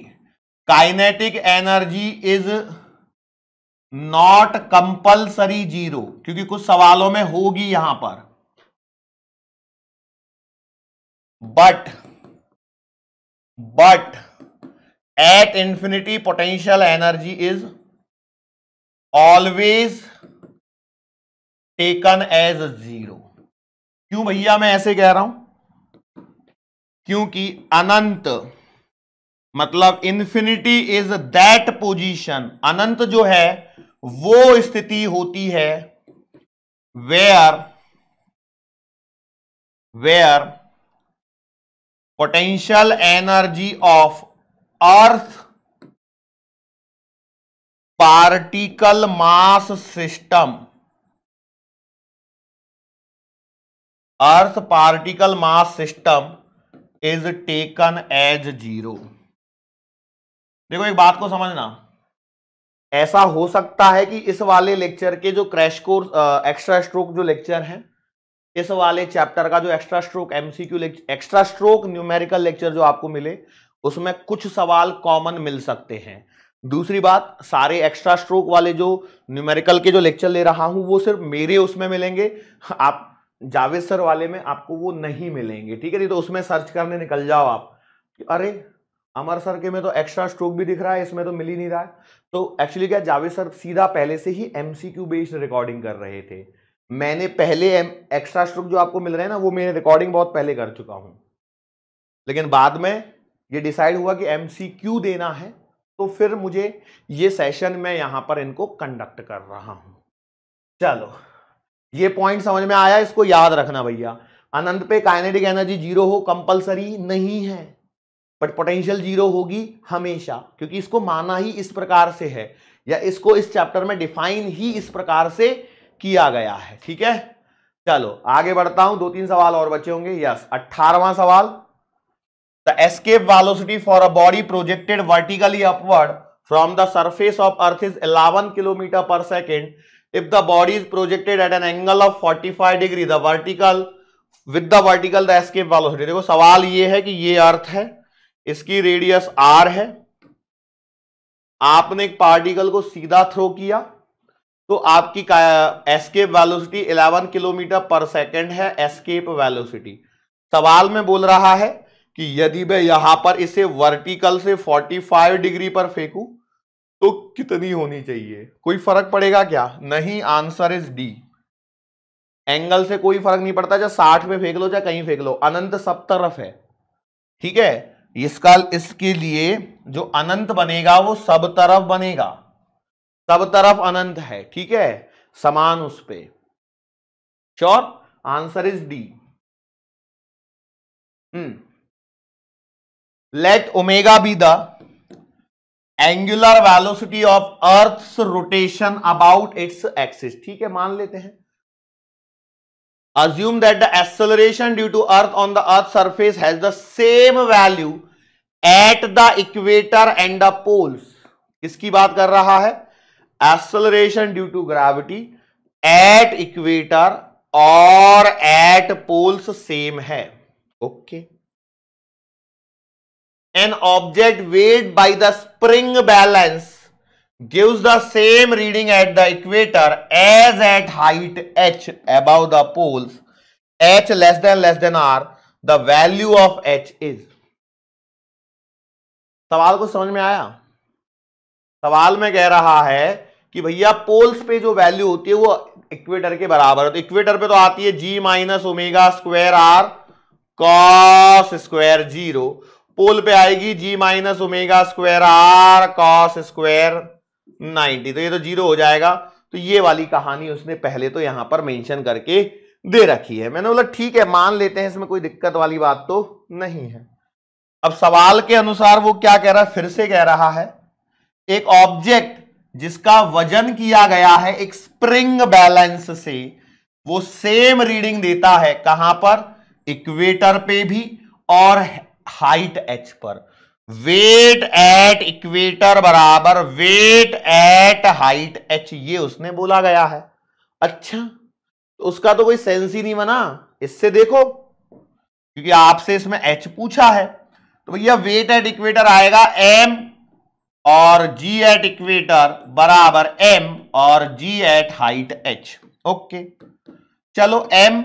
kinetic energy is not compulsory zero क्योंकि कुछ सवालों में होगी यहाँ पर। But but at infinity potential energy is always taken as zero क्यों भैया मैं ऐसे कह रहा हूँ? क्योंकि अनंत मतलब इंफिनिटी इज़ दैट पोजीशन अनंत जो है, वो स्थिति होती है where where potential energy of earth particle mass system earth particle mass system is taken as zero देखो, एक बात को समझना। ऐसा हो सकता है कि इस वाले लेक्चर के जो क्रैश कोर्स एक्स्ट्रा स्ट्रोक जो लेक्चर हैं इस वाले चैप्टर का जो extra stroke MCQ extra stroke numerical lecture जो आपको मिले, उसमें कुछ सवाल कॉमन मिल सकते हैं। दूसरी बात, सारे एक्स्ट्रा स्ट्रोक वाले जो न्यूमेरिकल के जो लेक्चर ले रहा हूँ, वो सिर्फ़ मेरे उसमें मिलेंगे। आप जावेद सर वाले में आपको वो नहीं मिलेंगे, ठीक है? नहीं तो उसमें सर्च करने निकल जाओ आप। कि अरे, अमर सर के में तो एक्स्ट्रा स्ट्रोक भी दिख रहा है, इसमें तो मिल ही नहीं रहा है। तो एक्चुअली क्या, जावेद सर सीधा पहले से ही एमसीक्यू बेस्ड रिकॉर्डिंग कर रहे थे। मैंने पहले एक्स्ट्रा स्ट्रोक जो आपको मिल रहे हैं ना, वो मैं रिकॉर्डिंग बहुत पहले कर चुका हूँ। लेकिन बाद में ये डिसाइड हुआ कि एमसीक्यू देना है तो फिर मुझे ये सेशन में यहाँ पर इनको कंडक्ट कर रहा हूँ। चलो, ये पॉइंट समझ में आया, इसको याद रखना भैया। अनंत पे काइनेटिक एनर्जी ज़ीरो हो कंपलसरी नहीं है बट पोटेंशियल ज़ीरो होगी हमेशा, क्योंकि इसको माना ही इस प्रकार से है, या इसको इस चैप्टर में डिफाइन ही इस प्रकार से किया गया है, ठीक है? चलो, आगे बढ़ता हूँ दो तीन सवाल और बचे होंगे। यस अट्ठारवा सवाल। The escape velocity for a body projected vertically upward from the surface of earth is 11 kilometre per second if the body is projected at an angle of 45 degree the vertical with the vertical the escape velocity देखो, सवाल ये है कि ये अर्थ है, इसकी रेडियस आर है। आपने एक पार्टिकल को सीधा थ्रो किया तो आपकी escape velocity 11 kilometre per second है एस्केप वेलोसिटी सवाल में बोल रहा है कि यदि मैं यहाँ पर इसे वर्टिकल से 45 डिग्री पर फेंकू तो कितनी होनी चाहिए? कोई फ़र्क पड़ेगा क्या? नहीं आंसर इज़ डी एंगल से कोई फ़र्क नहीं पड़ता, चाहे साठ में फेंक लो, चाहे कहीं फेंक लो, अनंत सब तरफ़ है। ठीक है? इसका, इसके लिए जो अनंत बनेगा, वो सब तरफ़ बनेगा। तब तरफ़ अनंत है, ठीक है? समान उस पर sure answer is D let omega be the angular velocity of earth rotation about its axis ठीक है, मान लेते हैं। Assume that the acceleration due to earth on the earth surface has the same value at the equator and the poles किसकी बात कर रहा है? Acceleration due to gravity at equator और at poles same है okay an object weighed by the spring balance gives the same reading at the equator as at height h above the poles h less than less than r the value of h is सवाल को समझ में आया सवाल में कह रहा है कि भैया पोल्स पे जो वैल्यू होती है वो इक्वेटर के बराबर है। तो इक्वेटर पे तो आती है G minus omega square R cos square zero pole पे आएगी G minus omega square R cos square ninety तो ये तो ज़ीरो हो जाएगा। तो ये वाली कहानी उसने पहले तो यहाँ पर मेंशन करके दे रखी है। मैंने बोला, ठीक है, मान लेते हैं, इसमें कोई दिक्कत वाली बात तो नहीं है। अब सवाल के अनुसार वो क्या कह रहा है? फिर से कह रहा है, एक ऑब्जेक्ट जिसका वज़न किया गया है एक स्प्रिंग बैलेंस से, वो सेम रीडिंग देता है कहाँ पर? इक्वेटर पे भी और हाइट एच पर। वेट एट इक्वेटर बराबर वेट एट हाइट एच ये उसने बोला गया है। अच्छा तो उसका तो कोई सेंस ही नहीं बना। इससे देखो, क्योंकि आपसे इसमें एच पूछा है। तो भैया वेट एट इक्वेटर आएगा एम और जी एट इक्वेटर बराबर एम और G at height H okay चलो एम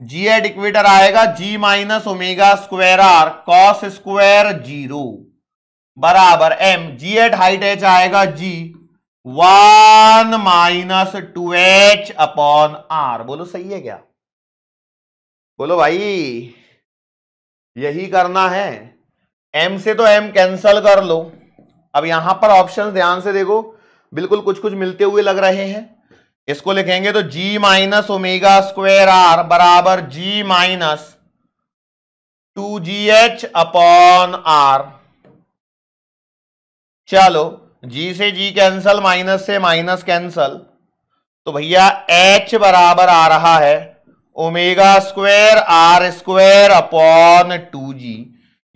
जी एट इक्वेटर आएगा G minus omega square R cos square zero बराबर M G at height H आएगा G one minus two H upon R बोलो सही है क्या? बोलो भाई, यही करना है। एम से तो एम कैंसल कर लो। अब यहाँ पर ऑप्शन ध्यान से देखो। बिल्कुल कुछ कुछ मिलते हुए लग रहे हैं। इसको लिखेंगे तो G minus omega square R बराबर G minus two G H upon R चलो जी से जी कैंसल माइनस से माइनस कैंसल तो भैया एच बराबर आ रहा है omega square R square upon two G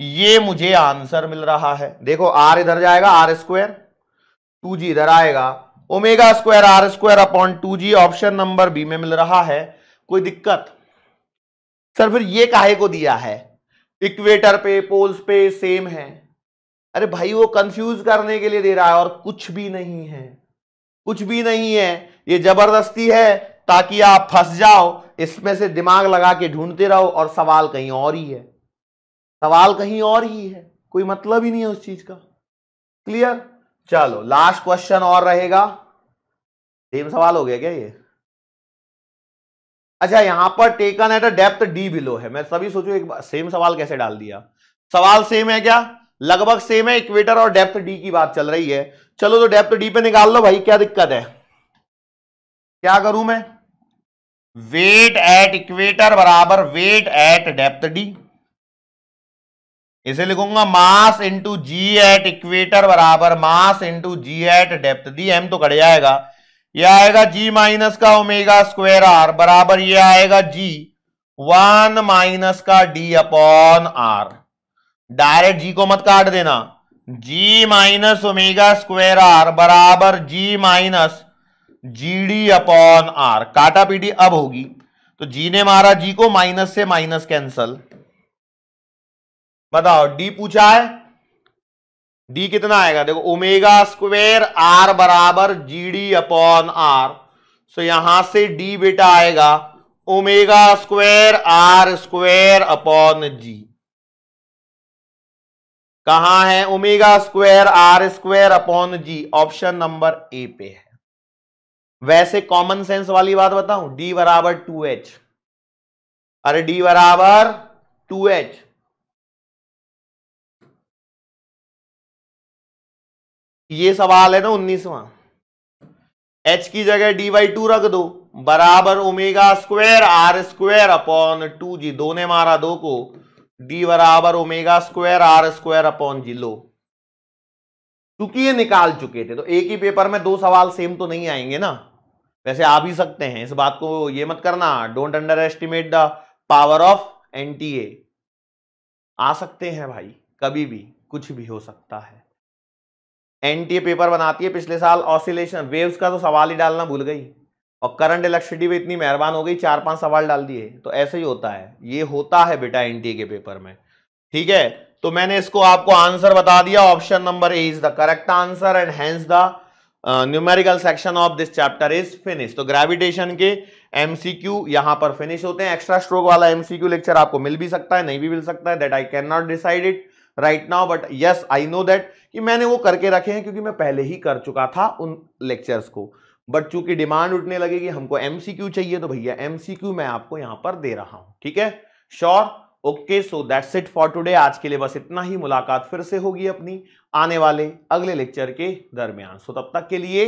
ये मुझे आंसर मिल रहा है। देखो आर इधर जाएगा आर स्क्वायर टू जी इधर आएगा। Omega square R square upon two G option number B में मिल रहा है। कोई दिक्कत? सर, फिर ये काहे को दिया है? इक्वेटर पे पोल्स पे सेम है। अरे भाई, वो कंफ्यूज करने के लिए दे रहा है और कुछ भी नहीं है। कुछ भी नहीं है। ये ज़बरदस्ती है, ताकि आप फंस जाओ। इसमें से दिमाग लगा के ढूंढते रहो और सवाल कहीं और ही है। सवाल कहीं और ही है। कोई मतलब ही नहीं है उस चीज़ का। क्लियर चलो लास्ट क्वेश्चन और रहेगा। सेम सवाल हो गया क्या ये? अच्छा यहाँ पर taken at a depth D below है। मैं सभी सोचू, एक सेम सवाल कैसे डाल दिया? सवाल सेम है क्या? लगभग सेम है इक्वेटर और डेप्थ डी की बात चल रही है। चलो तो डेप्थ डी पे निकाल लो भाई, क्या दिक्कत है? क्या करूँ मैं? वेट एट इक्वेटर बराबर वेट एट डेप्थ डी इसे लिखूँगा mass into G at equator बराबर mass into G at depth D M तो कट जाएगा ये आएगा जी माइनस का ओमेगा स्क्वेर आर बराबर ये आएगा जी वन माइनस का D upon R direct G को मत काट देना। G minus omega square R बराबर G minus G D upon R काटा पीटी अब होगी। तो जी ने मारा जी को माइनस से माइनस कैंसल बताओ डी पूछा है? डी कितना आएगा? देखो ओमेगा स्क्वेर आर बराबर G D upon R so यहाँ से डी बेटा आएगा omega square R square upon G कहा है omega square R square upon G option number A पे है. वैसे कॉमन सेंस वाली बात बताऊँ डी बराबर टू एच अरे डी बराबर टू एच ये सवाल है ना उन्नीसवा। एच की जगह डी बाई टू रख दो। बराबर omega square R square upon two G. दो ने मारा दो को। डी बराबर omega square R square upon G लो। क्योंकि ये निकाल चुके थे तो एक ही पेपर में दो सवाल सेम तो नहीं आएँगे ना। वैसे आ भी सकते हैं, इस बात को ये मत करना। Don't underestimate the power of NTA आ सकते हैं भाई, कभी भी, कुछ भी हो सकता है। एनटीए पेपर बनाती है पिछले साल ऑसिलेशन वेव्स का तो सवाल ही डालना भूल गई। और करंट इलेक्ट्रिसिटी भी इतनी मेहरबान हो गई चार पाँच सवाल डाल दिए। तो ऐसे ही होता है। ये होता है बेटा एनटीए के पेपर में। ठीक है? तो मैंने इसको आपको आंसर बता दिया। Option number A is the correct answer and hence the numerical section of this chapter is finish तो ग्रेविटेशन के एमसीक्यू यहाँ पर फिनिश होते हैं। एक्स्ट्रा स्ट्रोक वाला एमसीक्यू लेक्चर आपको मिल भी सकता है, नहीं भी मिल सकता है that I can not decide it right now but yes I know that कि मैंने वो करके रखे हैं क्योंकि मैं पहले ही कर चुका था उन लेक्चर्स को। बट चूँकि डिमांड उठने लगेगी हमको एमसीक्यू चाहिए तो भैया एमसीक्यू मैं आपको यहाँ पर दे रहा हूँ, ठीक है? Sure okay so that's it for today आज के लिए बस इतना ही। मुलाकात फिर से होगी अपनी आने वाले अगले लेक्चर के दरमियान। सो तब तक के लिए